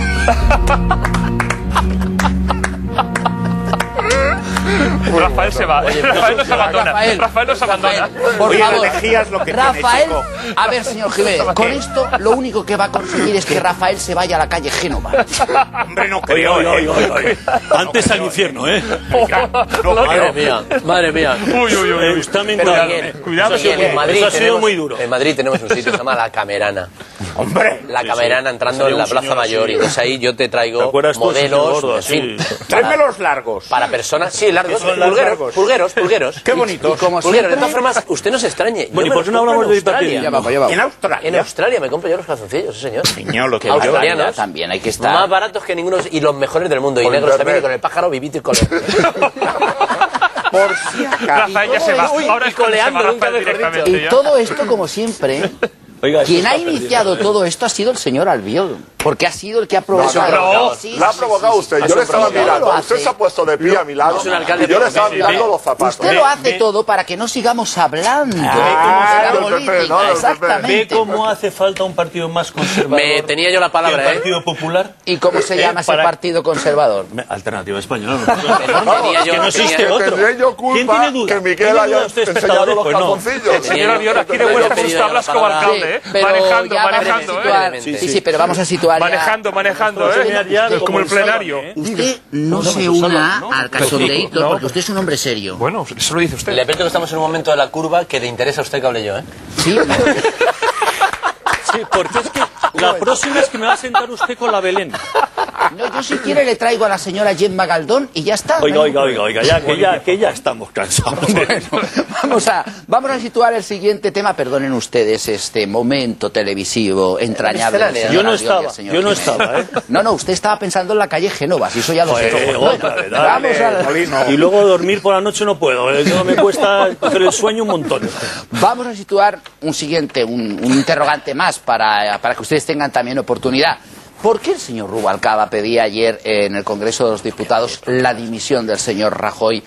Rafael se va. Rafael nos abandona. Rafael, Rafael nos abandona. Rafael, por Oye, favor. es lo que Rafael, a ver, señor Jiménez, con esto lo único que va a conseguir es que Rafael se vaya a la calle Génova. Hombre, no creo. oye, eh. oye. Antes al infierno, ¿eh? No Madre mía, madre mía. Uy, uy, uy. Miguel, Cuidado, eso ha sido Miguel. en Madrid Eso ha sido tenemos- muy duro. En Madrid tenemos un sitio que se llama La Camerana. Hombre, La Camerana entrando en la Plaza señor Mayor. así. Y entonces ahí yo te ¿Te traigo señor modelos, gordo, en fin, tráeme los largos. para personas, sí, largos, pulgueros, largos? pulgueros, pulgueros. Qué como Pulgueros, de todas formas, usted no se extrañe. Yo Bueno, ¿y por los no hablamos en de Australia. En Australia. En Australia me compro yo los calzoncillos, sí, señor. Niño, lo que australianos. también hay que estar. Más baratos que ninguno y los mejores del mundo. Y Por negros también, y con el pájaro vivito y color. Por si acaso. Rafael ya se va. Ahora es coleando, nunca mejor Y todo esto, como siempre, Oiga, Quien ha perdido. iniciado todo esto ha sido el señor Albiol, porque ha sido el que ha provocado. No, Sí, la ha provocado sí, usted. sí. Yo le estaba mirando. Usted se ha puesto de pie a mi lado. Es un alcalde Y yo le estaba mirando los zapatos. Usted lo hace todo para que no sigamos hablando de Ah, no, política. No, no, Exactamente. ¿Ve cómo hace falta un partido más conservador? Me tenía yo la palabra, que el ¿eh? Partido Popular. ¿Y cómo se Eh, llama ese para- partido conservador? Alternativa Española. No, que no existe otro. Tendré yo culpa ¿Quién tiene duda? que Miguel ¿Tiene haya usted, enseñado los Pues no. calzoncillos. Señor Albiol, aquí demuestra he sus tablas alcalde, ¿eh? pero Manejando, ya vamos a manejando, situar- ¿eh? Sí, sí, pero vamos a situar ya- Manejando, manejando, ¿eh? Es como el plenario. ¿eh? Usted no No, se una al cachondeíto, No. porque usted es un hombre serio. Bueno, eso lo dice usted. Le advierto que estamos en un momento de la curva que le interesa a usted que hable yo, ¿eh? Sí, Sí, porque es que la próxima es que me va a sentar usted con la Belén. No, yo si quiere le traigo a la señora Gemma Galdón y ya está. Oiga, ¿no? oiga, oiga, oiga, ya que ya, que ya estamos cansados. Vamos a, vamos a situar el siguiente tema. Perdonen ustedes este momento televisivo entrañable. Yo no estaba, yo no Jiménez. estaba, ¿eh? No, no, usted estaba pensando en la calle Génova, si eso ya lo sé. Vamos a... Y luego dormir por la noche no puedo, eh, yo me cuesta coger el sueño un montón. Vamos a situar un siguiente, un, un interrogante más para, para que ustedes tengan también oportunidad. ¿Por qué el señor Rubalcaba pedía ayer en el Congreso de los Diputados la dimisión del señor Rajoy